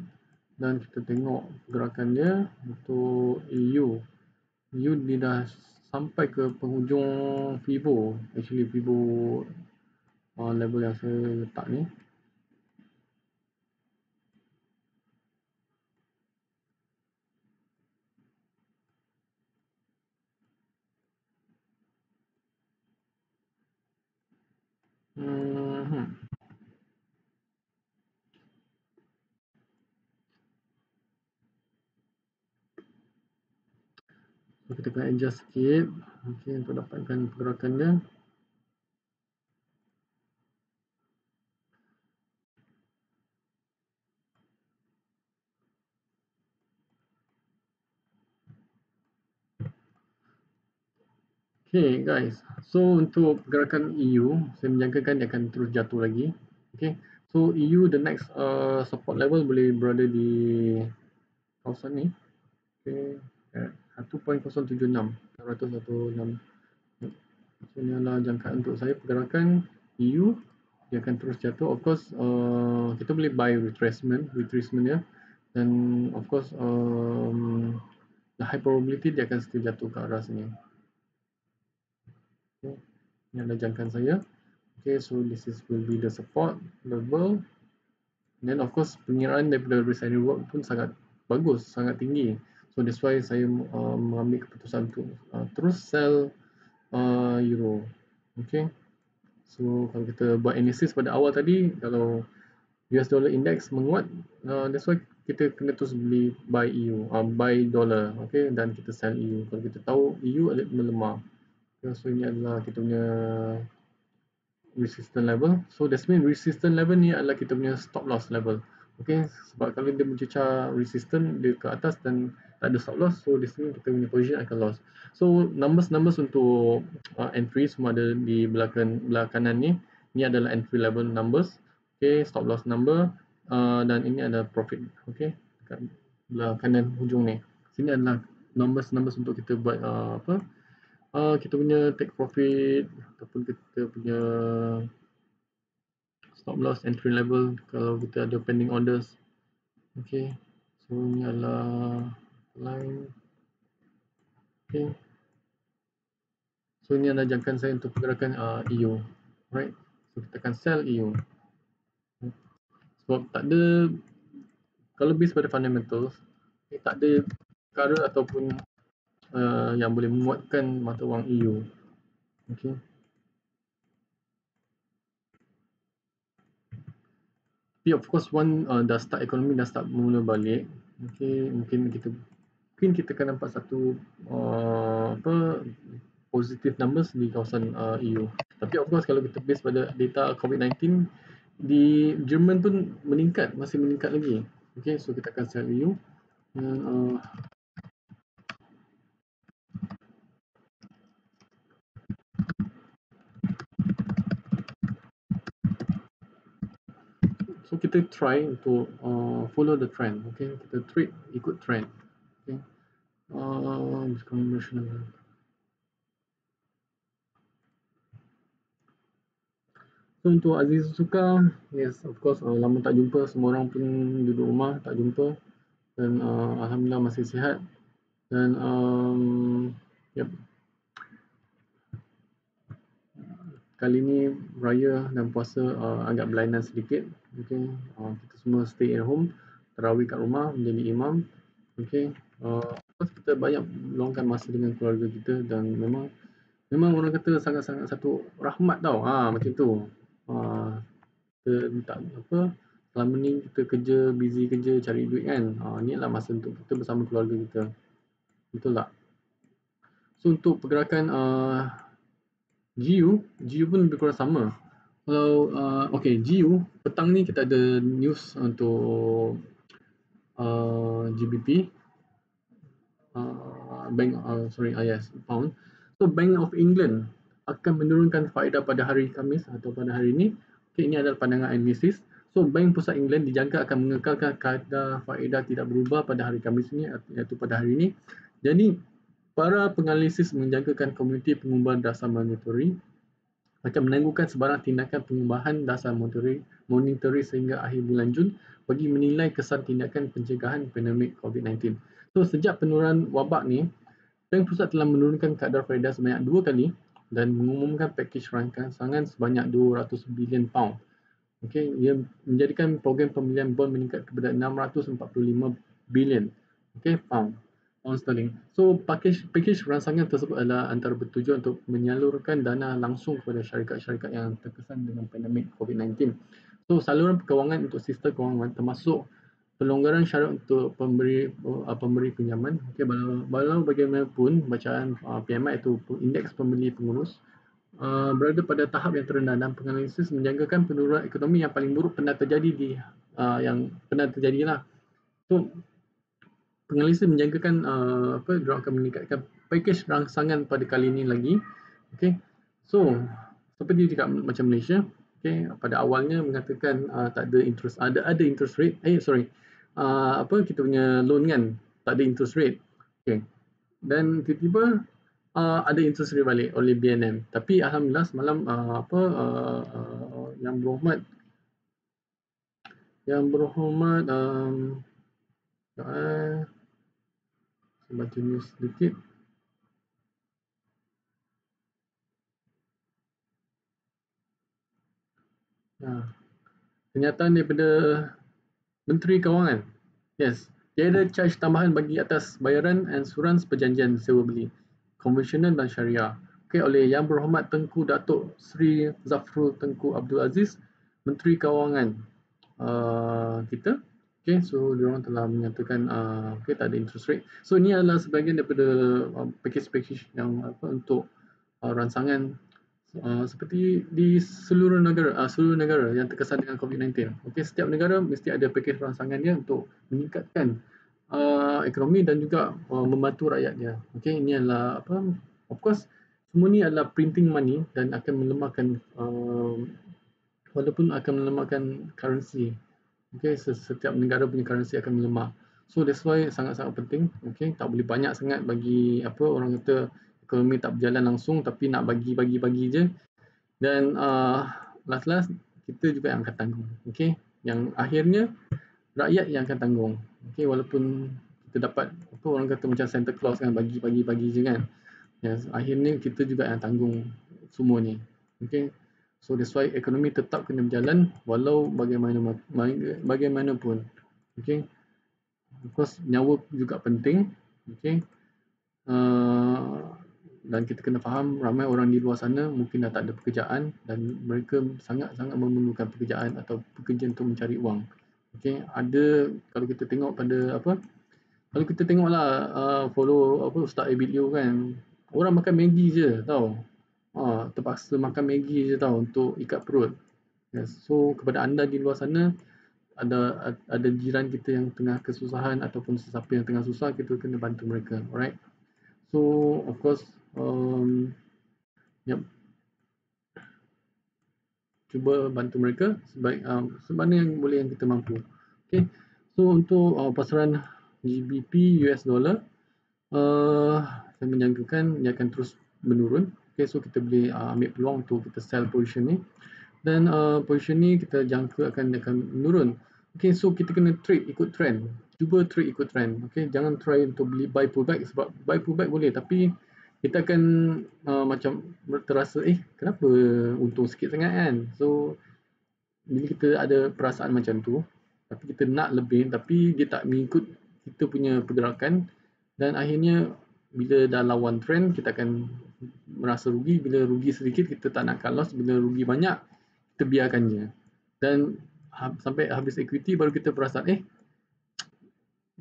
dan kita tengok gerakan dia untuk EU. EU dia dah sampai ke penghujung Fibo. Actually Fibo uh, level yang saya letak ni. Hmm. Kita akan adjust sikit okay, untuk dapatkan pergerakan dia. Okay guys, so untuk pergerakan EU, saya menjangkakan dia akan terus jatuh lagi. Okay, so EU the next uh, support level boleh berada di kawasan ni. Okay, at 1.076, 116. So ini adalah jangkaan untuk saya pergerakan EU. Dia akan terus jatuh. Of course, uh, kita boleh buy retracement, retracement dia. Dan of course, um, the high probability dia akan still jatuh ke arah sini. Okay. Ini adalah jangkaan saya. Okay, so this is will be the support level. And then of course pengiraan daripada risk and reward pun sangat bagus, sangat tinggi. So that's why saya uh, mengambil keputusan untuk uh, terus sell uh, euro. Okay. So kalau kita buat analysis pada awal tadi, kalau US dollar index menguat, uh, that's why kita kena terus beli buy EU, uh, buy dollar, okay, dan kita sell EU. Kalau kita tahu EU ada melemah, so ini adalah kita punya resistance level so that's mean resistance level ni adalah kita punya stop loss level okay sebab kalau dia mencecah resistance dia ke atas dan tak ada stop loss so this mean kita punya position akan loss. So numbers numbers untuk uh, entry semua ada di belakang belah kanan ni. Ni adalah entry level numbers. Okay stop loss number uh, dan ini ada profit. Okay kat belah kanan hujung ni. Sini adalah numbers numbers untuk kita buat uh, apa? Uh, kita punya take profit ataupun kita punya stop loss entry level kalau kita ada pending orders. Okay. So ni adalah line. Okay. So ni adalah jangkaan saya untuk pergerakan uh, EU right so kita akan sell EU sebab tak ada kalau based pada fundamentals eh, tak ada perkara ataupun uh, yang boleh menguatkan mata wang EU. Okay. Tapi of course one uh, dah start ekonomi dah start mula balik. Okay, mungkin kita mungkin kita akan nampak satu uh, apa positive numbers di kawasan uh, EU. Tapi of course kalau kita base pada data COVID-19 di Jerman pun meningkat, masih meningkat lagi. Okay, so kita akan sell EU. Dan, uh, So kita try untuk uh, follow the trend, okay? Kita trade ikut trend, okay? Uh, commercial. So untuk Aziz Suka, yes of course uh, lama tak jumpa, semua orang pun duduk rumah tak jumpa dan uh, alhamdulillah masih sihat dan um, yep. kali ni raya dan puasa uh, agak berlainan sedikit. Okay. Uh, kita semua stay at home. Terawih kat rumah menjadi imam. Okay. Uh, kita banyak meluangkan masa dengan keluarga kita dan memang memang orang kata sangat-sangat satu rahmat tau. Ha, macam tu. Uh, kita tak apa selama ni kita kerja busy kerja cari duit kan ha, ni lah masa untuk kita bersama keluarga kita betul tak so untuk pergerakan uh, GU, GU pun lebih kurang sama. Kalau uh, okay, GU petang ni kita ada news untuk uh, GBP, uh, Bank, uh, sorry, uh, yes, pound. So Bank of England akan menurunkan faedah pada hari Khamis atau pada hari ini. Okay, ini adalah pandangan analisis. So Bank Pusat England dijangka akan mengekalkan kadar faedah tidak berubah pada hari Khamis ini iaitu pada hari ini. Jadi Para penganalisis menjangkakan komuniti pengubahan dasar monetary akan menangguhkan sebarang tindakan pengubahan dasar monetary, monetary sehingga akhir bulan Jun bagi menilai kesan tindakan pencegahan pandemik COVID-19. So sejak penurunan wabak ni, Bank Pusat telah menurunkan kadar faedah sebanyak dua kali dan mengumumkan pakej rangsangan sebanyak 200 bilion pound. Okay, ia menjadikan program pembelian bond meningkat kepada 645 bilion okay, pound pound sterling. So package package rancangan tersebut adalah antara bertujuan untuk menyalurkan dana langsung kepada syarikat-syarikat yang terkesan dengan pandemik COVID-19. So saluran kewangan untuk sistem kewangan termasuk pelonggaran syarat untuk pemberi uh, pemberi pinjaman. Okey walau, bagaimanapun bacaan uh, PMI itu indeks pembeli pengurus uh, berada pada tahap yang terendah dan penganalisis menjangkakan penurunan ekonomi yang paling buruk pernah terjadi di uh, yang pernah terjadi lah. So penganalisis menjangkakan uh, apa dia akan meningkatkan pakej rangsangan pada kali ini lagi. Okey so seperti juga macam Malaysia okey pada awalnya mengatakan uh, tak ada interest ada ada interest rate eh sorry uh, apa kita punya loan kan tak ada interest rate. Okey dan tiba-tiba uh, ada interest rate balik oleh BNM tapi alhamdulillah semalam uh, apa uh, uh, yang berhormat yang berhormat um, uh, baca news sedikit. Ha. Kenyataan daripada Menteri Kewangan. Yes. Tiada charge tambahan bagi atas bayaran insurans perjanjian sewa beli. Konvensional dan syariah. Okay, oleh Yang Berhormat Tengku Datuk Sri Zafrul Tengku Abdul Aziz, Menteri Kewangan uh, kita. Okay, so diorang telah menyatakan uh, okay, tak ada interest rate. So ini adalah sebahagian daripada uh, package-package yang apa untuk uh, rancangan uh, seperti di seluruh negara uh, seluruh negara yang terkesan dengan COVID-19. Okay, setiap negara mesti ada package rancangan dia untuk meningkatkan uh, ekonomi dan juga uh, membantu rakyatnya. Okay, ini adalah apa? Of course, semua ini adalah printing money dan akan melemahkan uh, walaupun akan melemahkan currency Okay, setiap negara punya currency akan melemah. So that's why sangat-sangat penting. Okay, tak boleh banyak sangat bagi apa orang kata ekonomi tak berjalan langsung tapi nak bagi-bagi-bagi je. Dan uh, last-last kita juga yang akan tanggung. Okay, yang akhirnya rakyat yang akan tanggung. Okay, walaupun kita dapat apa orang kata macam Santa Claus kan bagi-bagi-bagi je kan. Yes, akhirnya kita juga yang tanggung semua ni. Okay, So that's why ekonomi tetap kena berjalan walau bagaimana bagaimanapun. Okay. Of course nyawa juga penting. Okay. Uh, dan kita kena faham ramai orang di luar sana mungkin dah tak ada pekerjaan dan mereka sangat-sangat memerlukan pekerjaan atau pekerjaan untuk mencari wang. Okay. Ada kalau kita tengok pada apa kalau kita tengoklah uh, follow apa Ustaz Abid kan orang makan Maggi je tau ha, terpaksa makan Maggi je tau untuk ikat perut. Yes. So kepada anda di luar sana ada ada jiran kita yang tengah kesusahan ataupun sesiapa yang tengah susah kita kena bantu mereka. Alright. So of course um, yep. Cuba bantu mereka sebaik um, sebana yang boleh yang kita mampu. Okay. So untuk uh, pasaran GBP US dollar uh, saya menjangkakan ia akan terus menurun Okay, so kita boleh uh, ambil peluang untuk kita sell position ni. Dan uh, position ni kita jangka akan akan menurun. Okay, so kita kena trade ikut trend. Cuba trade ikut trend. Okay, jangan try untuk beli buy pullback sebab buy pullback boleh tapi kita akan uh, macam terasa eh kenapa untung sikit sangat kan so bila kita ada perasaan macam tu tapi kita nak lebih tapi dia tak mengikut kita punya pergerakan dan akhirnya bila dah lawan trend kita akan merasa rugi bila rugi sedikit kita tak nak loss bila rugi banyak kita biarkan je dan ha, sampai habis equity baru kita perasan eh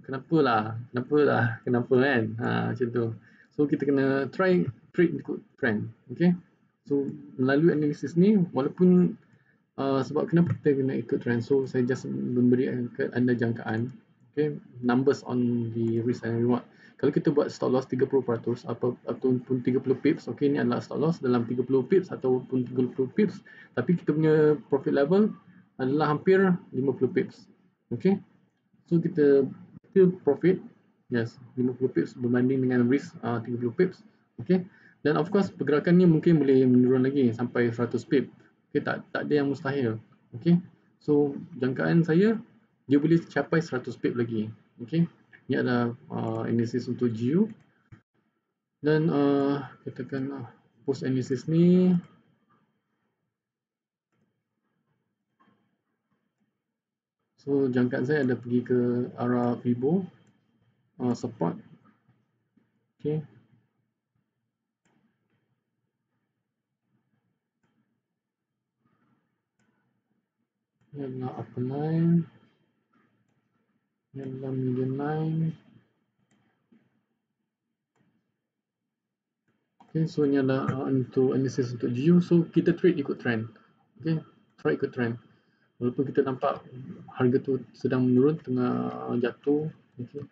kenapa lah kenapa lah kenapa kan ha, macam tu So kita kena try trade ikut trend. Okay. So melalui analisis ni walaupun uh, sebab kenapa kita kena ikut trend. So saya just memberi anda jangkaan. Okay. Numbers on the risk and reward. Kalau kita buat stop loss 30% atau ataupun 30 pips, okay ni adalah stop loss dalam 30 pips ataupun 30 pips, tapi kita punya profit level adalah hampir 50 pips. Okay. So kita kita profit Yes, 50 pips berbanding dengan risk uh, 30 pips. Okay. Dan of course pergerakan ni mungkin boleh menurun lagi sampai 100 pip. Okay, tak tak ada yang mustahil. Okay. So jangkaan saya dia boleh capai 100 pip lagi. Okay. Ini adalah uh, analysis untuk GU. Dan uh, katakan uh, post analysis ni So jangkaan saya ada pergi ke arah Fibo uh, support. Okay. Ni adalah upper line medium line Okay, so ni adalah uh, untuk analysis untuk GU. So kita trade ikut trend. Okay, trade ikut trend. Walaupun kita nampak harga tu sedang menurun, tengah jatuh. Okay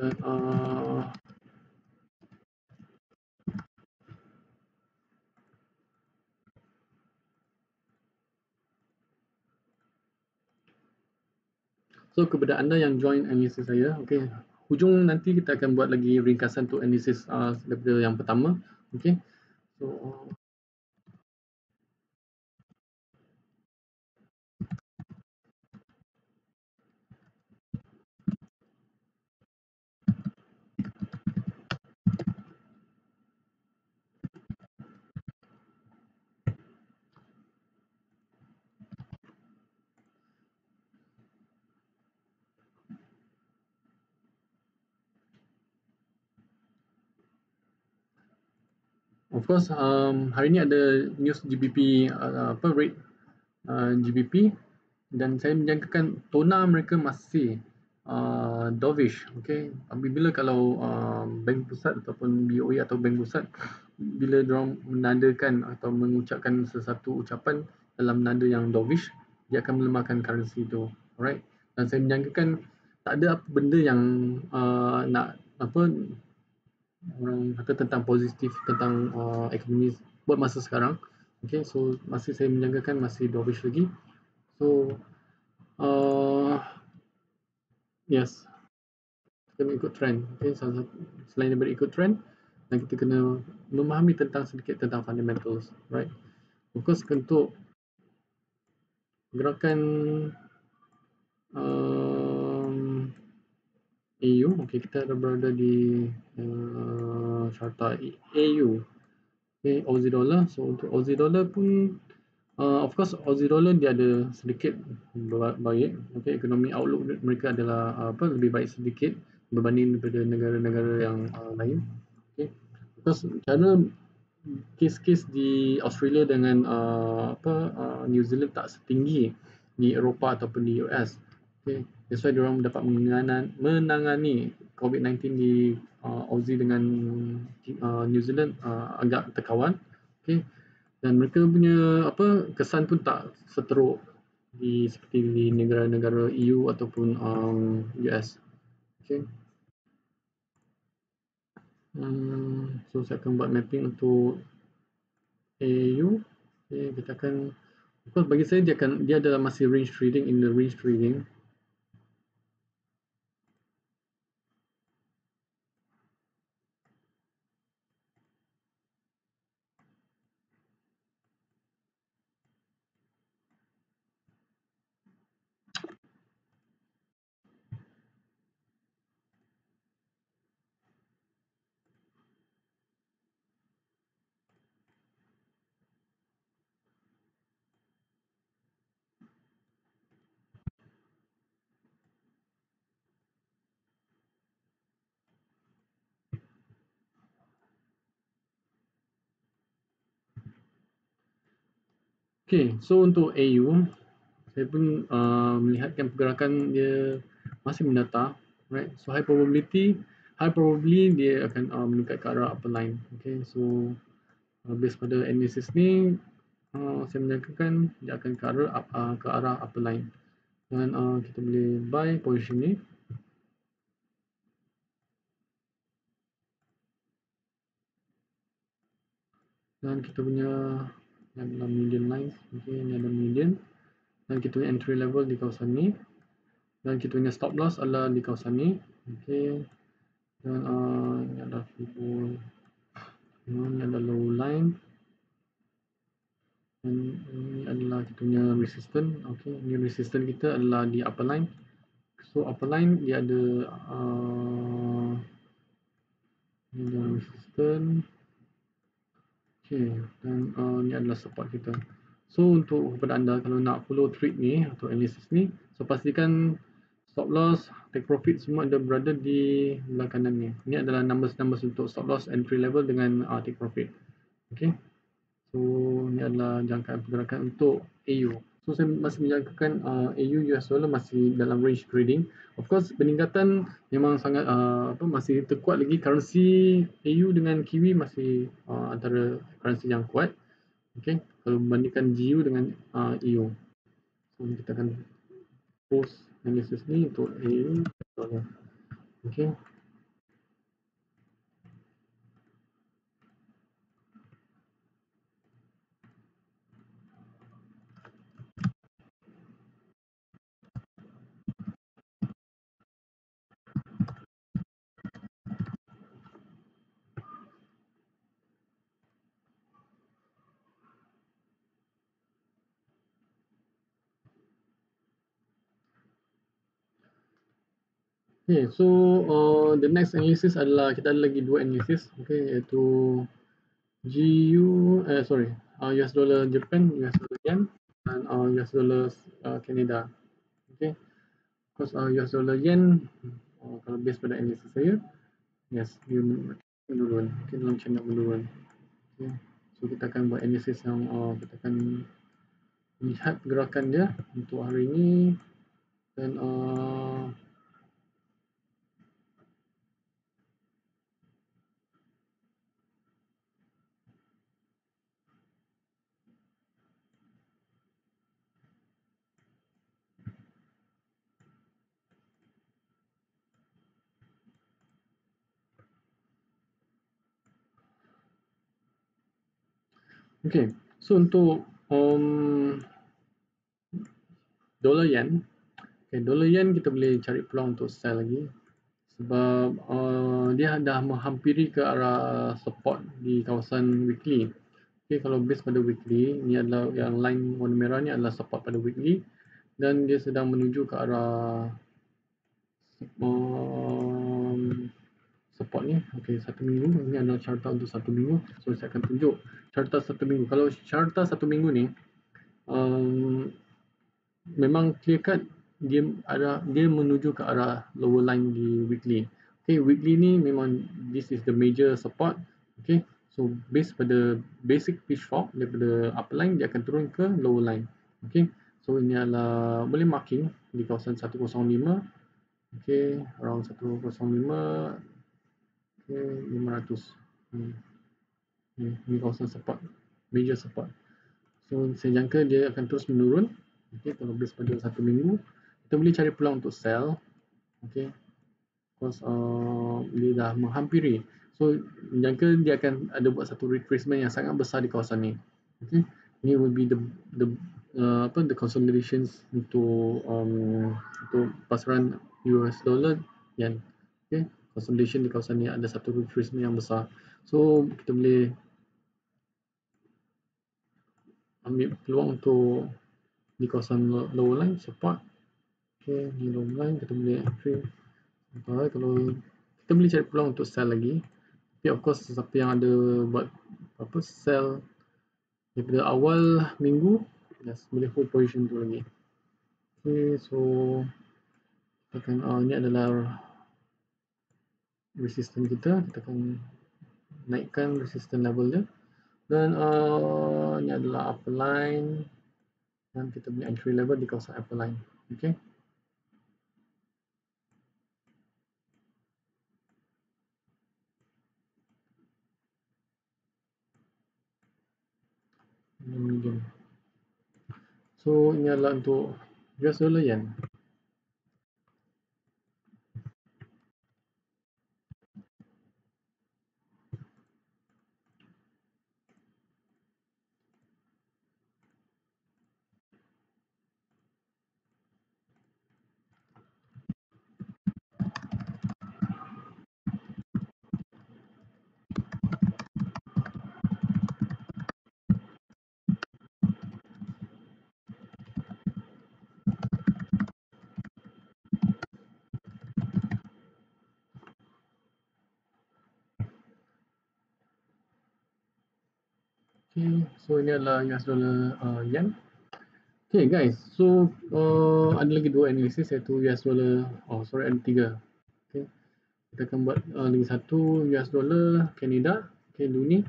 dan uh, So kepada anda yang join analisis saya, okay, hujung nanti kita akan buat lagi ringkasan untuk analisis uh, daripada yang pertama, okay. So uh, of course um, hari ni ada news GBP uh, apa rate uh, GBP dan saya menjangkakan tona mereka masih uh, dovish okay? Apabila kalau uh, bank pusat ataupun BOE atau bank pusat bila diorang menandakan atau mengucapkan sesuatu ucapan dalam nada yang dovish dia akan melemahkan currency itu alright? Dan saya menjangkakan tak ada apa benda yang uh, nak apa orang kata tentang positif tentang uh, ekonomi buat masa sekarang. Okay, so masih saya menjangkakan masih dovish lagi. So, uh, yes, kita ikut trend. Okay, so, selain daripada ikut trend, dan kita kena memahami tentang sedikit tentang fundamentals, right? Fokus untuk gerakan um, AU. Okay, kita ada berada di uh, carta AU. Okay, Aussie dollar. So untuk Aussie dollar pun, uh, of course Aussie dollar dia ada sedikit baik. Okay, ekonomi outlook mereka adalah uh, apa lebih baik sedikit berbanding daripada negara-negara yang uh, lain. Okay, because cara kes-kes di Australia dengan uh, apa uh, New Zealand tak setinggi di Eropah ataupun di US. Okay, that's why diorang dapat menangani COVID-19 di uh, Aussie dengan uh, New Zealand uh, agak terkawan. Okay, dan mereka punya apa kesan pun tak seteruk di seperti di negara-negara EU ataupun um, US. Okay. Hmm, so saya akan buat mapping untuk AU. Okay, kita akan bagi saya dia akan dia adalah masih range trading in the range trading Okay, so untuk AU, saya pun uh, melihatkan pergerakan dia masih mendatar, right? So high probability, high probably dia akan uh, meningkat ke arah upper line. Okay, so uh, based pada analysis ni, uh, saya menyangkakan dia akan ke arah, uh, ke arah upper line. Dan uh, kita boleh buy position ni. Dan kita punya dalam median lines, okay, ini ada median dan kita punya entry level di kawasan ni. Dan kita punya stop loss adalah di kawasan ni okey dan uh, ini adalah fibo ini adalah low line. Dan ini adalah kita punya resistance okey ini resistance kita adalah di upper line. So upper line dia ada uh, ini adalah resistance okey dan uh, ini adalah support kita So untuk kepada anda kalau nak follow trade ni atau analysis ni, so pastikan stop loss, take profit semua ada berada di belah kanan ni. Ini adalah numbers-numbers untuk stop loss, entry level dengan uh, take profit. Okay. So ini adalah jangkaan pergerakan untuk AU. So saya masih menjangkakan uh, AU US dollar masih dalam range trading. Of course peningkatan memang sangat uh, apa masih terkuat lagi currency AU dengan Kiwi masih uh, antara currency yang kuat. Okay, kalau membandingkan GU dengan uh, EU. So, kita akan post analysis ni untuk EU. Okay. Okay, so uh, the next analysis adalah kita ada lagi dua analysis, okay, iaitu GU, eh sorry, uh, US dollar Japan, US dollar yen, dan uh, US dollar uh, Canada, okay. Because uh, US dollar yen, uh, kalau base pada analysis saya, yes, dia menurun, okay, dalam channel menurun, okay. So kita akan buat analysis yang uh, kita akan lihat gerakan dia untuk hari ini dan uh, Okay, so untuk um, dollar yen, okay, dollar yen kita boleh cari peluang untuk sell lagi. Sebab uh, dia dah menghampiri ke arah support di kawasan weekly. Okay, kalau base pada weekly, ni adalah yang line warna merah ni adalah support pada weekly. Dan dia sedang menuju ke arah um, support ni. Okey satu minggu. Ini adalah carta untuk satu minggu. So saya akan tunjuk carta satu minggu. Kalau carta satu minggu ni um, memang clear cut dia ada dia menuju ke arah lower line di weekly. Okey weekly ni memang this is the major support. Okey so base pada basic pitchfork daripada upper line dia akan turun ke lower line. Okey so ini adalah boleh marking di kawasan 105 okey around 105 500 hmm. Hmm. kawasan support major support so saya jangka dia akan terus menurun okay, kalau base pada satu minggu kita boleh cari peluang untuk sell okay. because uh, dia dah menghampiri so jangka dia akan ada buat satu retracement yang sangat besar di kawasan ni okay. ini will be the the uh, apa the consolidations untuk um, untuk pasaran US dollar yen okay consolidation di kawasan ni ada satu retracement yang besar. So kita boleh ambil peluang untuk di kawasan lower line support. Okay, di lower line kita boleh entry. Sampai kalau kita boleh cari peluang untuk sell lagi. Tapi of course siapa yang ada buat apa sell daripada awal minggu yes, boleh hold position tu lagi. Okay, so akan, uh, ni adalah resistance kita kita akan naikkan resistance level dia dan uh, ini adalah upper line dan kita beli entry level di kawasan Apple Line. Okay. Medium. So ini adalah untuk US dollar yen. Ini adalah US dollar uh, yen. Okay guys, so uh, ada lagi dua analisis iaitu US dollar, oh sorry ada tiga. Okay, kita akan buat uh, lagi satu US dollar Canada. Okay, Luni.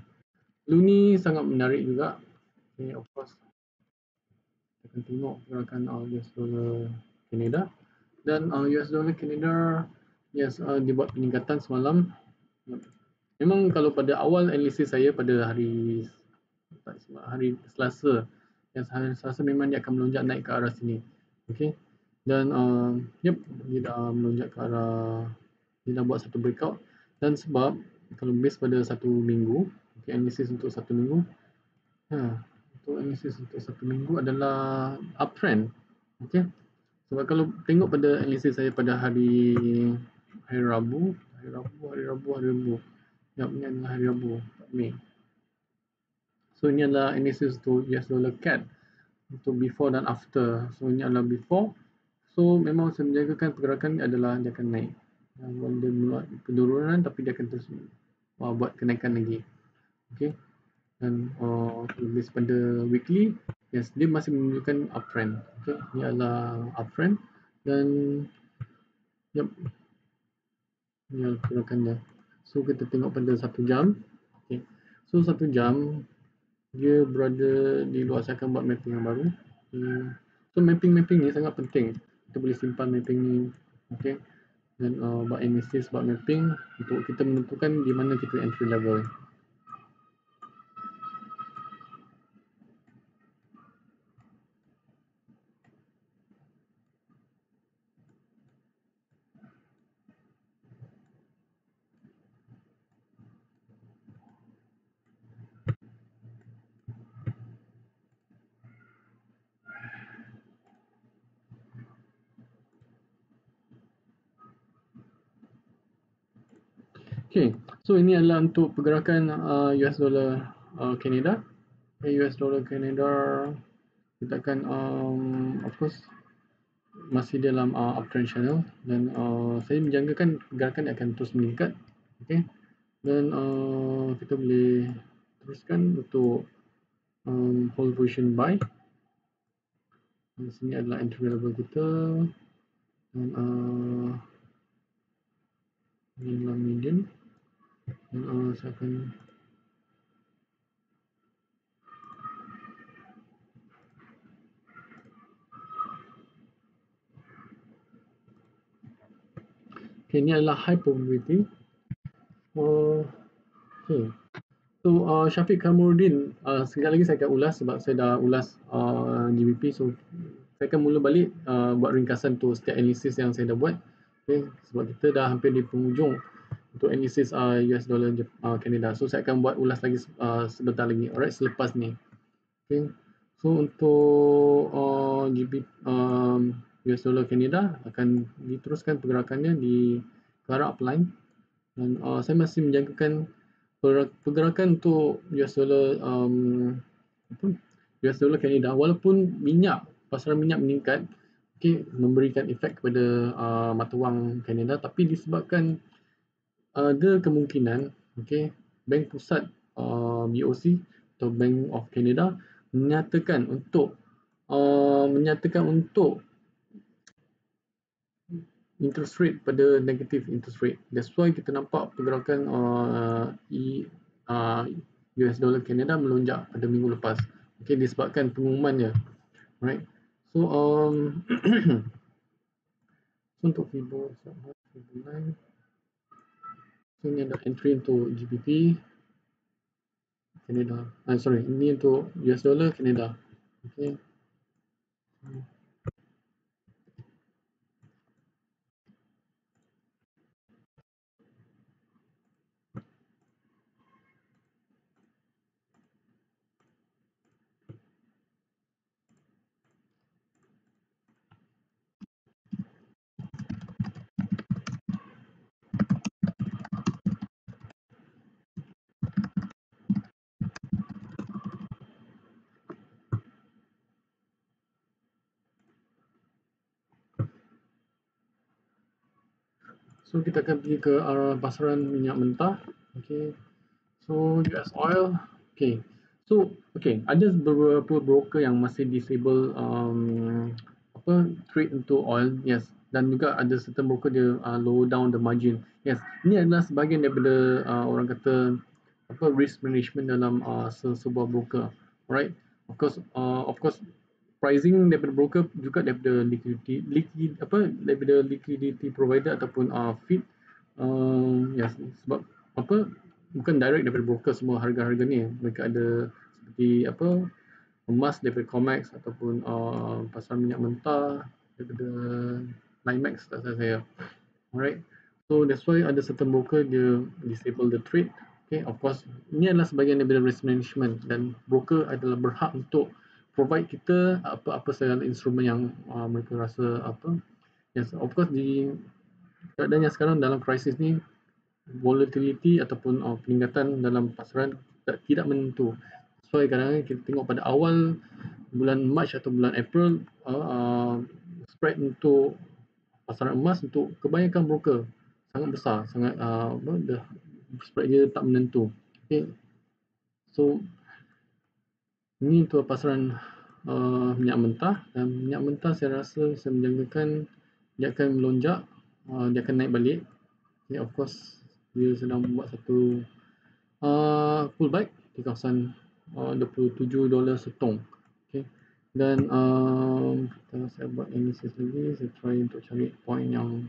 Luni sangat menarik juga. Okay, of course. Kita akan tengok pergerakan uh, US dollar Canada. Dan uh, US dollar Canada, yes, uh, dibuat peningkatan semalam. Memang kalau pada awal analisis saya pada hari hari Selasa yang hari Selasa memang dia akan melonjak naik ke arah sini. Okey? Dan uh, yep dia dah melonjak ke arah dia dah buat satu breakout. Dan sebab kalau base pada satu minggu okey analisis untuk satu minggu ha untuk analisis untuk satu minggu adalah uptrend. Okey? Sebab kalau tengok pada analisis saya pada hari hari Rabu hari Rabu hari Rabu hari Rabu. Ya ini adalah hari Rabu Mei So ini adalah analysis to US dollar CAD untuk before dan after. So ini adalah before. So memang saya menjagakan pergerakan adalah dia akan naik. Walaupun dia buat penurunan tapi dia akan terus uh, buat kenaikan lagi. Okay. Dan uh, lebih pada weekly, yes, dia masih menunjukkan uptrend. Okay. Ini adalah uptrend dan yep. Ini adalah pergerakannya. So kita tengok pada satu jam. Okay. So satu jam dia berada di luar saya akan buat mapping yang baru hmm. so mapping-mapping ni sangat penting kita boleh simpan mapping ni okay. dan uh, buat analysis buat mapping untuk kita menentukan di mana kita entry level Okay, so ini adalah untuk pergerakan uh, US dollar uh, Canada. Okay, US dollar Canada kita akan um, of course masih dalam uh, uptrend channel dan uh, saya menjangkakan pergerakan akan terus meningkat. Okay, dan uh, kita boleh teruskan untuk um, hold position buy. Di sini adalah entry level kita dan uh, ini adalah median uh, saya akan Okay, ini adalah high probability. Uh, okay. So, uh, Syafiq Kamuruddin, uh, sekali lagi saya akan ulas sebab saya dah ulas uh, GBP. So, saya akan mula balik uh, buat ringkasan tu setiap analisis yang saya dah buat. Okay, sebab kita dah hampir di penghujung untuk analisis uh, US dollar uh, Canada. So saya akan buat ulas lagi uh, sebentar lagi. Alright, selepas ni. Okay. So untuk uh, GB um, US dollar Canada akan diteruskan pergerakannya di ke arah upline dan uh, saya masih menjangkakan pergerakan untuk US dollar um, apa? US dollar Canada walaupun minyak pasaran minyak meningkat okay, memberikan efek kepada uh, mata wang Canada tapi disebabkan ada kemungkinan okay, Bank Pusat uh, BOC atau Bank of Canada menyatakan untuk uh, menyatakan untuk interest rate pada negative interest rate. That's why kita nampak pergerakan uh, e, uh, US dollar Canada melonjak pada minggu lepas. Okay, disebabkan pengumumannya. right so um so untuk Fibo so ini ada entry untuk GBP Canada. Ah sorry. Ini untuk US dollar Canada. Okay So kita akan pergi ke arah pasaran minyak mentah. Okay. So US oil. Okay. So okay, ada beberapa broker yang masih disable um, apa trade untuk oil. Yes. Dan juga ada certain broker dia uh, lower down the margin. Yes. Ini adalah sebahagian daripada uh, orang kata apa risk management dalam uh, sebuah broker. Alright. Of course, uh, of course pricing daripada broker juga daripada liquidity liquid apa daripada liquidity provider ataupun uh, feed um, yes sebab apa bukan direct daripada broker semua harga-harga ni. Mereka ada seperti apa emas daripada Comex ataupun uh, pasar minyak mentah daripada Limex tak salah saya. Alright. So that's why ada certain broker dia disable the trade. Okay of course ini adalah sebahagian daripada risk management dan broker adalah berhak untuk provide kita apa-apa segala instrumen yang uh, mereka rasa apa yes of course di keadaan yang sekarang dalam krisis ni volatility ataupun uh, peningkatan dalam pasaran tak, tidak menentu so kadang-kadang kita tengok pada awal bulan March atau bulan April uh, uh, spread untuk pasaran emas untuk kebanyakan broker sangat besar sangat uh, dah spread dia tak menentu okay. so ini untuk pasaran uh, minyak mentah. Dan minyak mentah saya rasa saya menjangkakan dia akan melonjak uh, dia akan naik balik. Okay, of course dia sedang buat satu uh, pullback di kawasan uh, 27 dolar setong. Okay. dan uh, saya buat analysis lagi. Saya try untuk cari point yang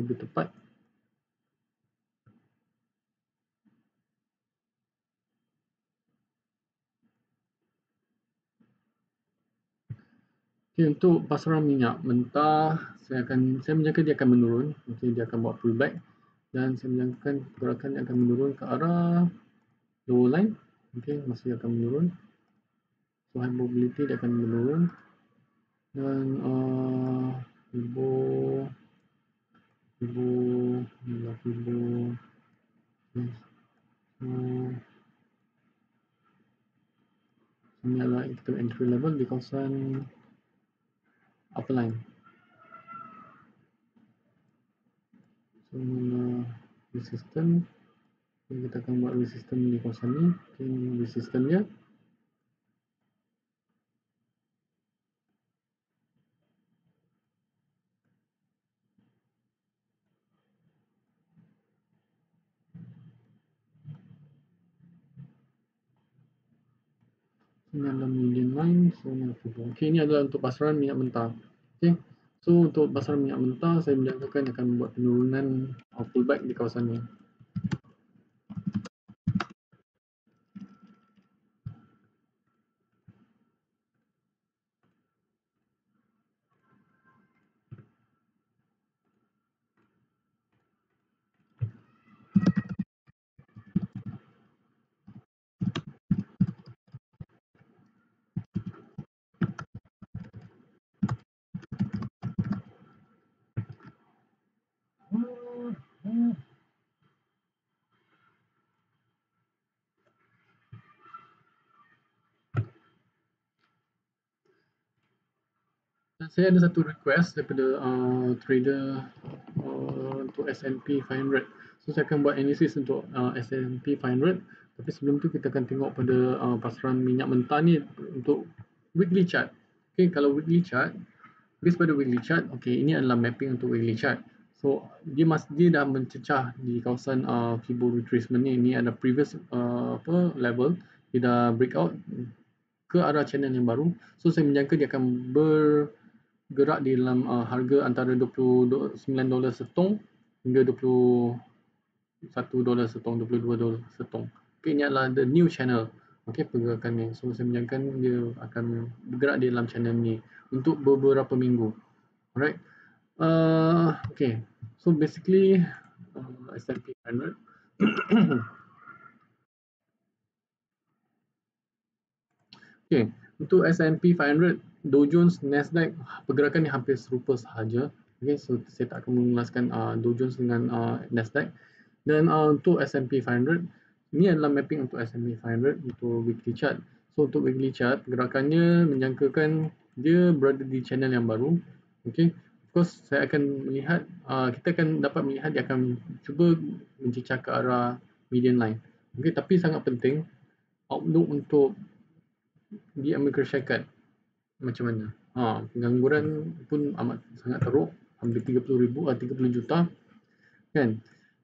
lebih tepat Okay, untuk pasaran minyak mentah, saya akan saya menjangka dia akan menurun. Okay, dia akan buat pullback dan saya menjangkakan pergerakan dia akan menurun ke arah lower line. Okay, masih akan menurun. So, high mobility dia akan menurun. Dan uh, Fibo Fibo Fibo okay. so, ini adalah entry level di kawasan upper line. So, resistant. Okay, kita akan buat resistant di kawasan ni. Okay, resistant dia. Ini adalah median line. So, okay, ini adalah untuk pasaran minyak mentah. Okay. So untuk pasaran minyak mentah saya menjangkakan akan membuat penurunan uh, pullback di kawasan ini. Saya ada satu request daripada uh, trader uh, untuk S&P 500. So saya akan buat analysis untuk uh, S&P 500. Tapi sebelum tu kita akan tengok pada uh, pasaran minyak mentah ni untuk weekly chart. Okay, kalau weekly chart, based pada weekly chart, okay, ini adalah mapping untuk weekly chart. So dia mas dia dah mencecah di kawasan uh, Fibo retracement ni. Ini ada previous uh, apa level. Dia dah breakout ke arah channel yang baru. So saya menjangka dia akan bergerak di dalam uh, harga antara 29 dolar setong hingga 21 dolar setong, 22 dolar setong. Okay, ini adalah the new channel. Okay, pergerakan ni. So saya menjangka dia akan bergerak di dalam channel ni untuk beberapa minggu. Alright. Uh, okay. So basically uh, S&P 500 Okay, untuk S&P 500, Dow Jones, Nasdaq, pergerakan ni hampir serupa sahaja. Okay, so saya tak akan mengulaskan uh, Dow Jones dengan uh, Nasdaq. Dan uh, untuk S&P 500, ini adalah mapping untuk S&P 500 untuk weekly chart. So untuk weekly chart, pergerakannya menjangkakan dia berada di channel yang baru. Okay, of course saya akan melihat, uh, kita akan dapat melihat dia akan cuba mencecah ke arah median line. Okay, tapi sangat penting outlook untuk di Amerika Syarikat macam mana? Ha, pengangguran pun amat sangat teruk, hampir 30 ribu, uh, 30 juta. Kan?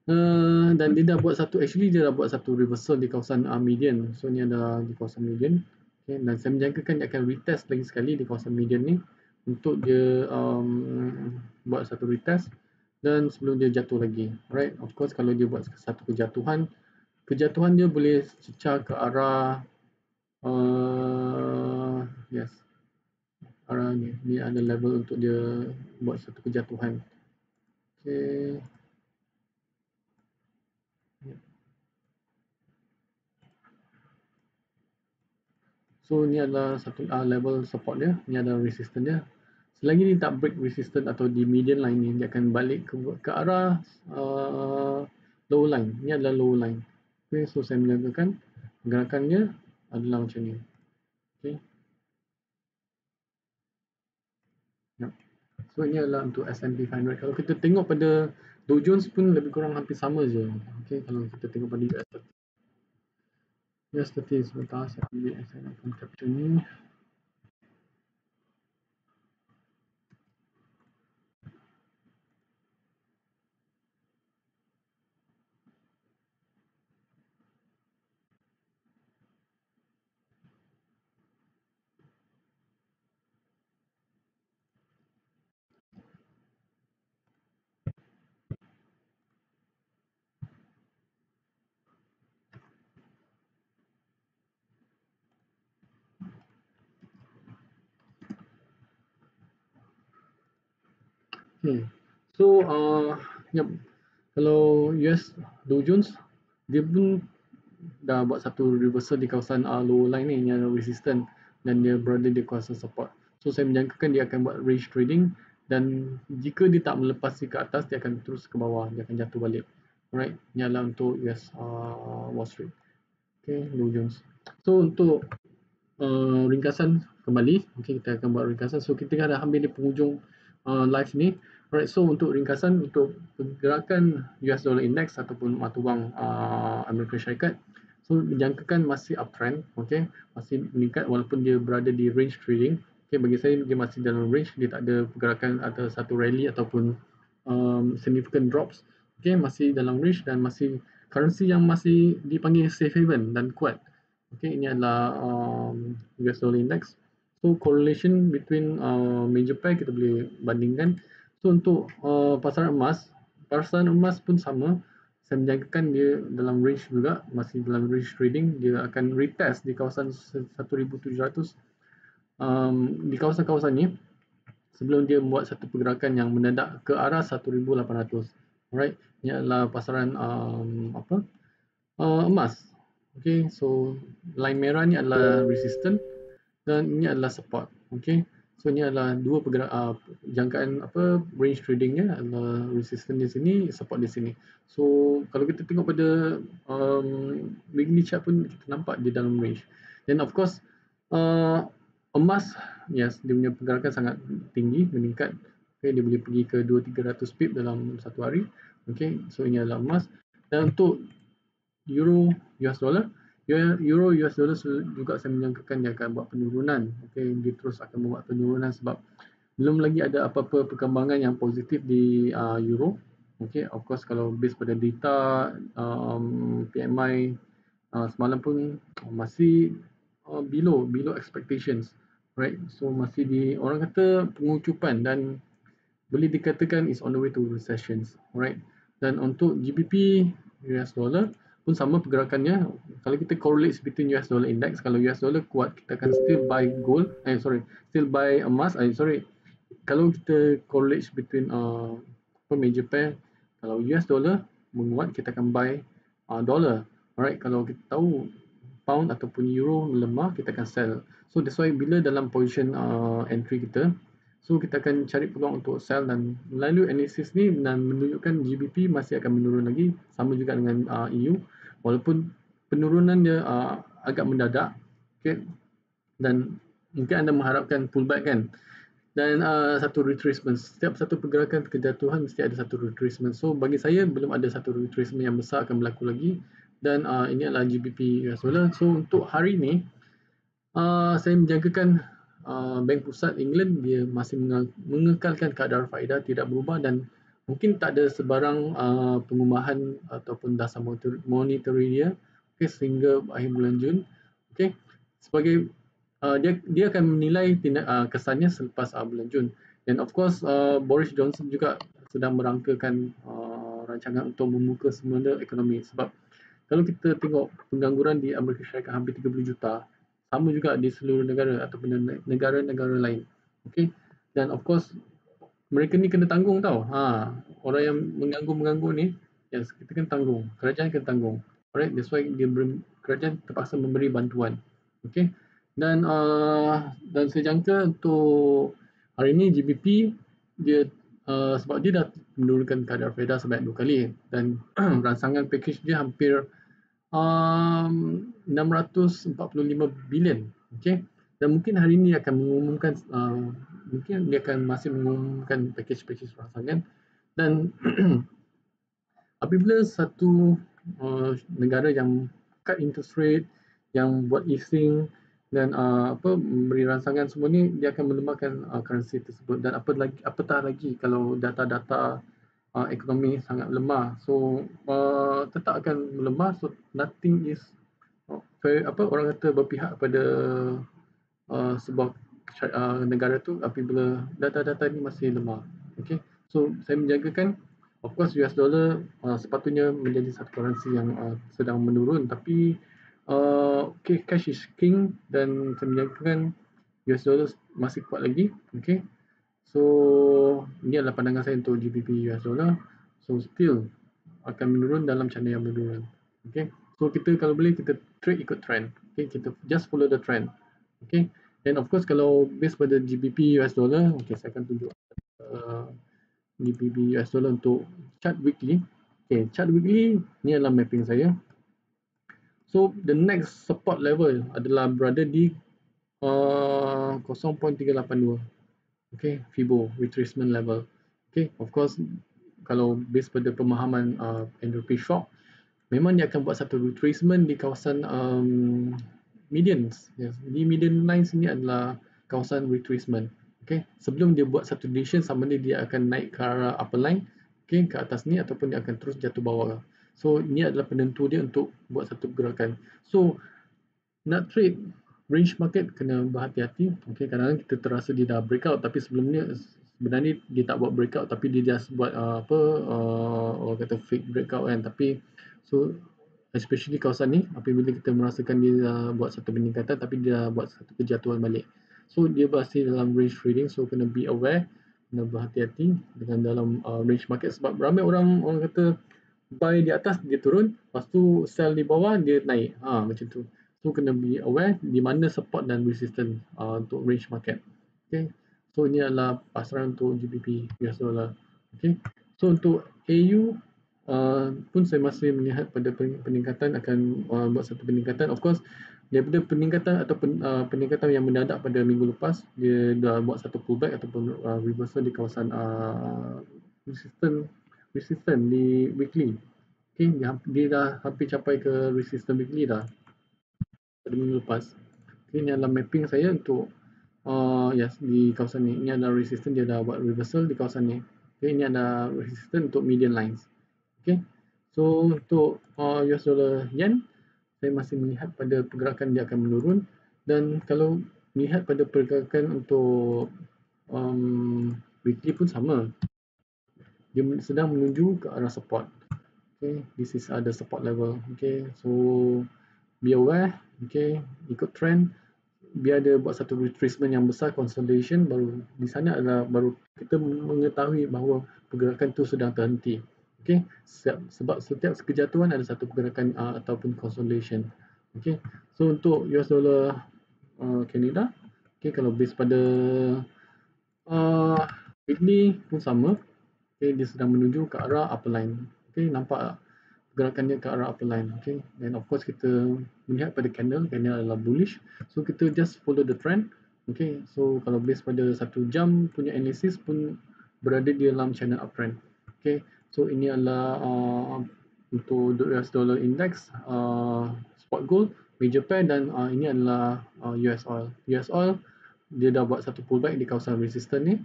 Uh, dan dia dah buat satu, actually dia dah buat satu reversal di kawasan uh, median. So ni ada di kawasan median. Okay, dan saya menjangkakan dia akan retest lagi sekali di kawasan median ni untuk dia um, buat satu retest dan sebelum dia jatuh lagi. Right? Of course kalau dia buat satu kejatuhan, kejatuhan dia boleh cecah ke arah uh, yes. Arah ni ni ada level untuk dia buat satu kejatuhan. Okay. So ni adalah satu uh, level support dia ni ada resistance dia. Selagi ni tak break resistance atau di median line ni dia akan balik ke, ke arah uh, low line. Ni adalah low line. Okay, so saya menjagakan gerakannya adalah macam ni. Okay. Yep. So ini adalah untuk S&P 500. Kalau kita tengok pada Dow Jones pun lebih kurang hampir sama je. Okay. Kalau kita tengok pada US 30. US 30 sebentar saya ambil S&P capture ni. Hmm. So uh, yep. kalau US Dow Jones dia pun dah buat satu reversal di kawasan uh, low line ni yang resistant dan dia berada di kawasan support. So saya menjangkakan dia akan buat range trading dan jika dia tak melepasi ke atas dia akan terus ke bawah dia akan jatuh balik. Alright, ini adalah untuk US uh, Wall Street. Okay, Dow Jones. So untuk uh, ringkasan kembali, okay, kita akan buat ringkasan. So kita dah hampir di penghujung uh, live ni. Alright, so untuk ringkasan untuk pergerakan US dollar index ataupun mata wang uh, Amerika Syarikat, so dijangkakan masih uptrend, okay, masih meningkat walaupun dia berada di range trading. Okay, bagi saya dia masih dalam range, dia tak ada pergerakan atau satu rally ataupun um, significant drops. Okay, masih dalam range dan masih currency yang masih dipanggil safe haven dan kuat. Okay, ini adalah um, US dollar index. So correlation between uh, major pair kita boleh bandingkan. So untuk uh, pasaran emas, pasaran emas pun sama. Saya menjangkakan dia dalam range juga, masih dalam range trading. Dia akan retest di kawasan 1700 um, di kawasan-kawasan ni sebelum dia membuat satu pergerakan yang mendadak ke arah 1800. Alright, ini adalah pasaran um, apa? Uh, emas. Okay, so line merah ni adalah resistance dan ini adalah support. Okay. So ini adalah dua pergerak uh, jangkaan apa range tradingnya adalah resistance di sini, support di sini. So kalau kita tengok pada um, weekly chart pun kita nampak di dalam range. Then of course uh, emas yes dia punya pergerakan sangat tinggi meningkat. Okay, dia boleh pergi ke 2-300 pip dalam satu hari. Okay, so ini adalah emas. Dan untuk euro US dollar Euro US dollar juga saya menyangkakan dia akan buat penurunan. Okay, dia terus akan membuat penurunan sebab belum lagi ada apa-apa perkembangan yang positif di uh, Euro. Okay, of course kalau base pada data um, PMI uh, semalam pun masih uh, below below expectations right so masih di orang kata pengucupan dan boleh dikatakan is on the way to recessions right dan untuk GBP US dollar pun sama pergerakannya. Kalau kita correlate between US dollar index kalau US dollar kuat kita akan still buy gold eh sorry still buy emas. Eh sorry kalau kita correlate between uh, major pair kalau US dollar menguat kita akan buy uh, dollar. Alright kalau kita tahu pound ataupun euro melemah kita akan sell. So that's why bila dalam position uh, entry kita So kita akan cari peluang untuk sell dan melalui analisis ni dan menunjukkan GBP masih akan menurun lagi. Sama juga dengan uh, EU walaupun penurunan dia uh, agak mendadak okay. dan mungkin anda mengharapkan pullback kan? Dan uh, satu retracement. Setiap satu pergerakan kejatuhan mesti ada satu retracement. So bagi saya belum ada satu retracement yang besar akan berlaku lagi. Dan uh, ini adalah GBP US dollar. So untuk hari ini uh, saya menjagakan uh, Bank Pusat England. Dia masih mengekalkan kadar faedah tidak berubah dan mungkin tak ada sebarang uh, pengubahan ataupun dasar monetary dia okay, sehingga akhir bulan Jun okay. sebagai uh, dia dia akan menilai tindak uh, kesannya selepas uh, bulan Jun dan of course uh, Boris Johnson juga sedang merangkakan uh, rancangan untuk membuka semula ekonomi sebab kalau kita tengok pengangguran di Amerika Syarikat hampir 30 juta sama juga di seluruh negara ataupun negara-negara lain. Okay. Dan of course mereka ni kena tanggung tau. Ha, orang yang mengganggu-mengganggu ni yes, kita kena tanggung. Kerajaan kena tanggung. Alright, that's why dia ber, kerajaan terpaksa memberi bantuan. Okay. Dan uh, dan saya jangka untuk hari ni GBP dia uh, sebab dia dah menurunkan kadar feda sebanyak dua kali dan rancangan package dia hampir um, 645 bilion. Okay. Dan mungkin hari ini akan mengumumkan, uh, mungkin dia akan masih mengumumkan package-package rangsangan. Dan apabila satu uh, negara yang cut interest rate, yang buat easing dan uh, apa memberi rangsangan semua ni dia akan melemahkan uh, currency tersebut dan apa lagi apatah lagi kalau data-data uh, ekonomi sangat lemah. So uh, tetap akan melemah. So nothing is uh, apa orang kata berpihak pada uh, sebuah uh, negara tu apabila data-data ini masih lemah. Okay. So saya menjagakan of course US dollar uh, sepatutnya menjadi satu currency yang uh, sedang menurun tapi uh, okay, cash is king dan saya menjagakan US dollar masih kuat lagi. Okay. So ini adalah pandangan saya untuk GBP US dollar. So still akan menurun dalam channel yang menurun. Okay. So kita kalau boleh kita trade ikut trend. Okay. Kita just follow the trend. Okay. And of course kalau based pada GBP US dollar, okay saya akan tunjuk uh, GBP US dollar untuk chart weekly. Okay, chart weekly ni adalah mapping saya. So the next support level adalah berada di uh, 0.382 okay FIBO retracement level okay of course kalau based pada pemahaman uh, entropy shock memang dia akan buat satu retracement di kawasan um, medians yes. di median line sini adalah kawasan retracement okay sebelum dia buat satu decision sama ni dia akan naik ke arah upper line okay ke atas ni ataupun dia akan terus jatuh bawah so ini adalah penentu dia untuk buat satu gerakan so nak trade range market kena berhati-hati. Okay, kadang-kadang kita terasa dia dah breakout tapi sebelumnya sebenarnya dia tak buat breakout tapi dia just buat uh, apa uh, orang kata fake breakout kan. Tapi so especially kawasan ni apabila kita merasakan dia dah buat satu peningkatan tapi dia dah buat satu kejatuhan balik. So dia masih dalam range trading so kena be aware kena berhati-hati dengan dalam uh, range market sebab ramai orang orang kata buy di atas dia turun lepas tu sell di bawah dia naik. Ha macam tu. So kena be aware di mana support dan resistance uh, untuk range market. Okay. So ini adalah pasaran untuk GBP US dollar. Okay. So untuk AU uh, pun saya masih melihat pada peningkatan akan uh, buat satu peningkatan. Of course daripada peningkatan atau pen, uh, peningkatan yang mendadak pada minggu lepas dia dah buat satu pullback ataupun uh, reversal di kawasan uh, resistance resistance di weekly. Okay, dia, dia dah hampir capai ke resistance weekly dah pada minggu lepas. Okay, ini adalah mapping saya untuk uh, yes di kawasan ni. Ini adalah resistance dia dah buat reversal di kawasan ni. Okay, ini ada resistance untuk median lines. Okay, so untuk uh, US dollar yen saya masih melihat pada pergerakan dia akan menurun. Dan kalau lihat pada pergerakan untuk um, weekly pun sama. Dia sedang menuju ke arah support. Okay this is the support level. Okay so be aware. Okay ikut trend. Biar dia buat satu retracement yang besar consolidation baru di sana adalah baru kita mengetahui bahawa pergerakan tu sedang terhenti okay sebab setiap kejatuhan ada satu pergerakan uh, ataupun consolidation okay so untuk US dollar uh, Canada okay kalau base pada uh, weekly pun sama. Okay dia sedang menuju ke arah upper line. Okay nampak gerakan dia ke arah upper line? Okay and of course kita melihat pada candle. Candle adalah bullish. So kita just follow the trend. Okay so kalau base pada satu jam punya analysis pun berada di dalam channel uptrend. Okay so ini adalah uh, untuk US dollar index uh, spot gold major pair dan uh, ini adalah uh, US oil. US oil dia dah buat satu pullback di kawasan resistance ni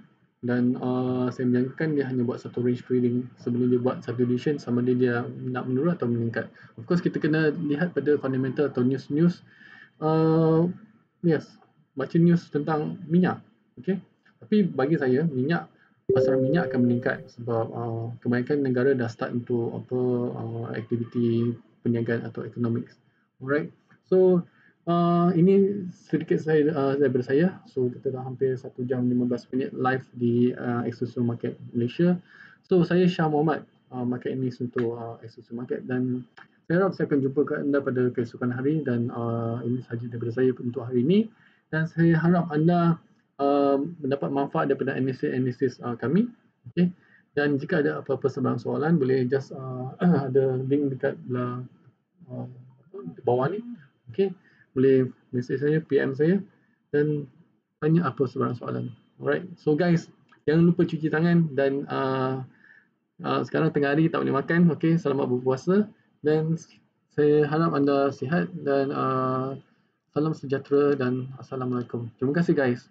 dan uh, saya menjangkakan dia hanya buat satu range trading sebelum dia buat satu sama dia dia nak menurun atau meningkat. Of course kita kena lihat pada fundamental atau news-news uh, yes baca news tentang minyak okay? Tapi bagi saya minyak pasar minyak akan meningkat sebab uh, kebanyakan negara dah start untuk apa uh, aktiviti perniagaan atau economics. Alright. So Uh, ini sedikit saya uh, daripada saya. So kita dah hampir 1 jam 15 minit live di uh, Exclusive Market Malaysia. So saya Syah Muhammad, uh, market ini untuk uh, Exclusive Market. Dan saya harap saya akan jumpa anda pada keesokan hari dan uh, ini sahaja daripada saya untuk hari ini. Dan saya harap anda uh, mendapat manfaat daripada analisis-analisis uh, kami. Okay. Dan jika ada apa-apa sebarang soalan boleh just uh, ada link dekat uh, bawah ni. Okay boleh message saya, PM saya dan tanya apa sebarang soalan. Alright, so guys, jangan lupa cuci tangan dan uh, uh, sekarang tengah hari tak boleh makan. Okay, selamat berpuasa dan saya harap anda sihat dan uh, salam sejahtera dan Assalamualaikum. Terima kasih guys.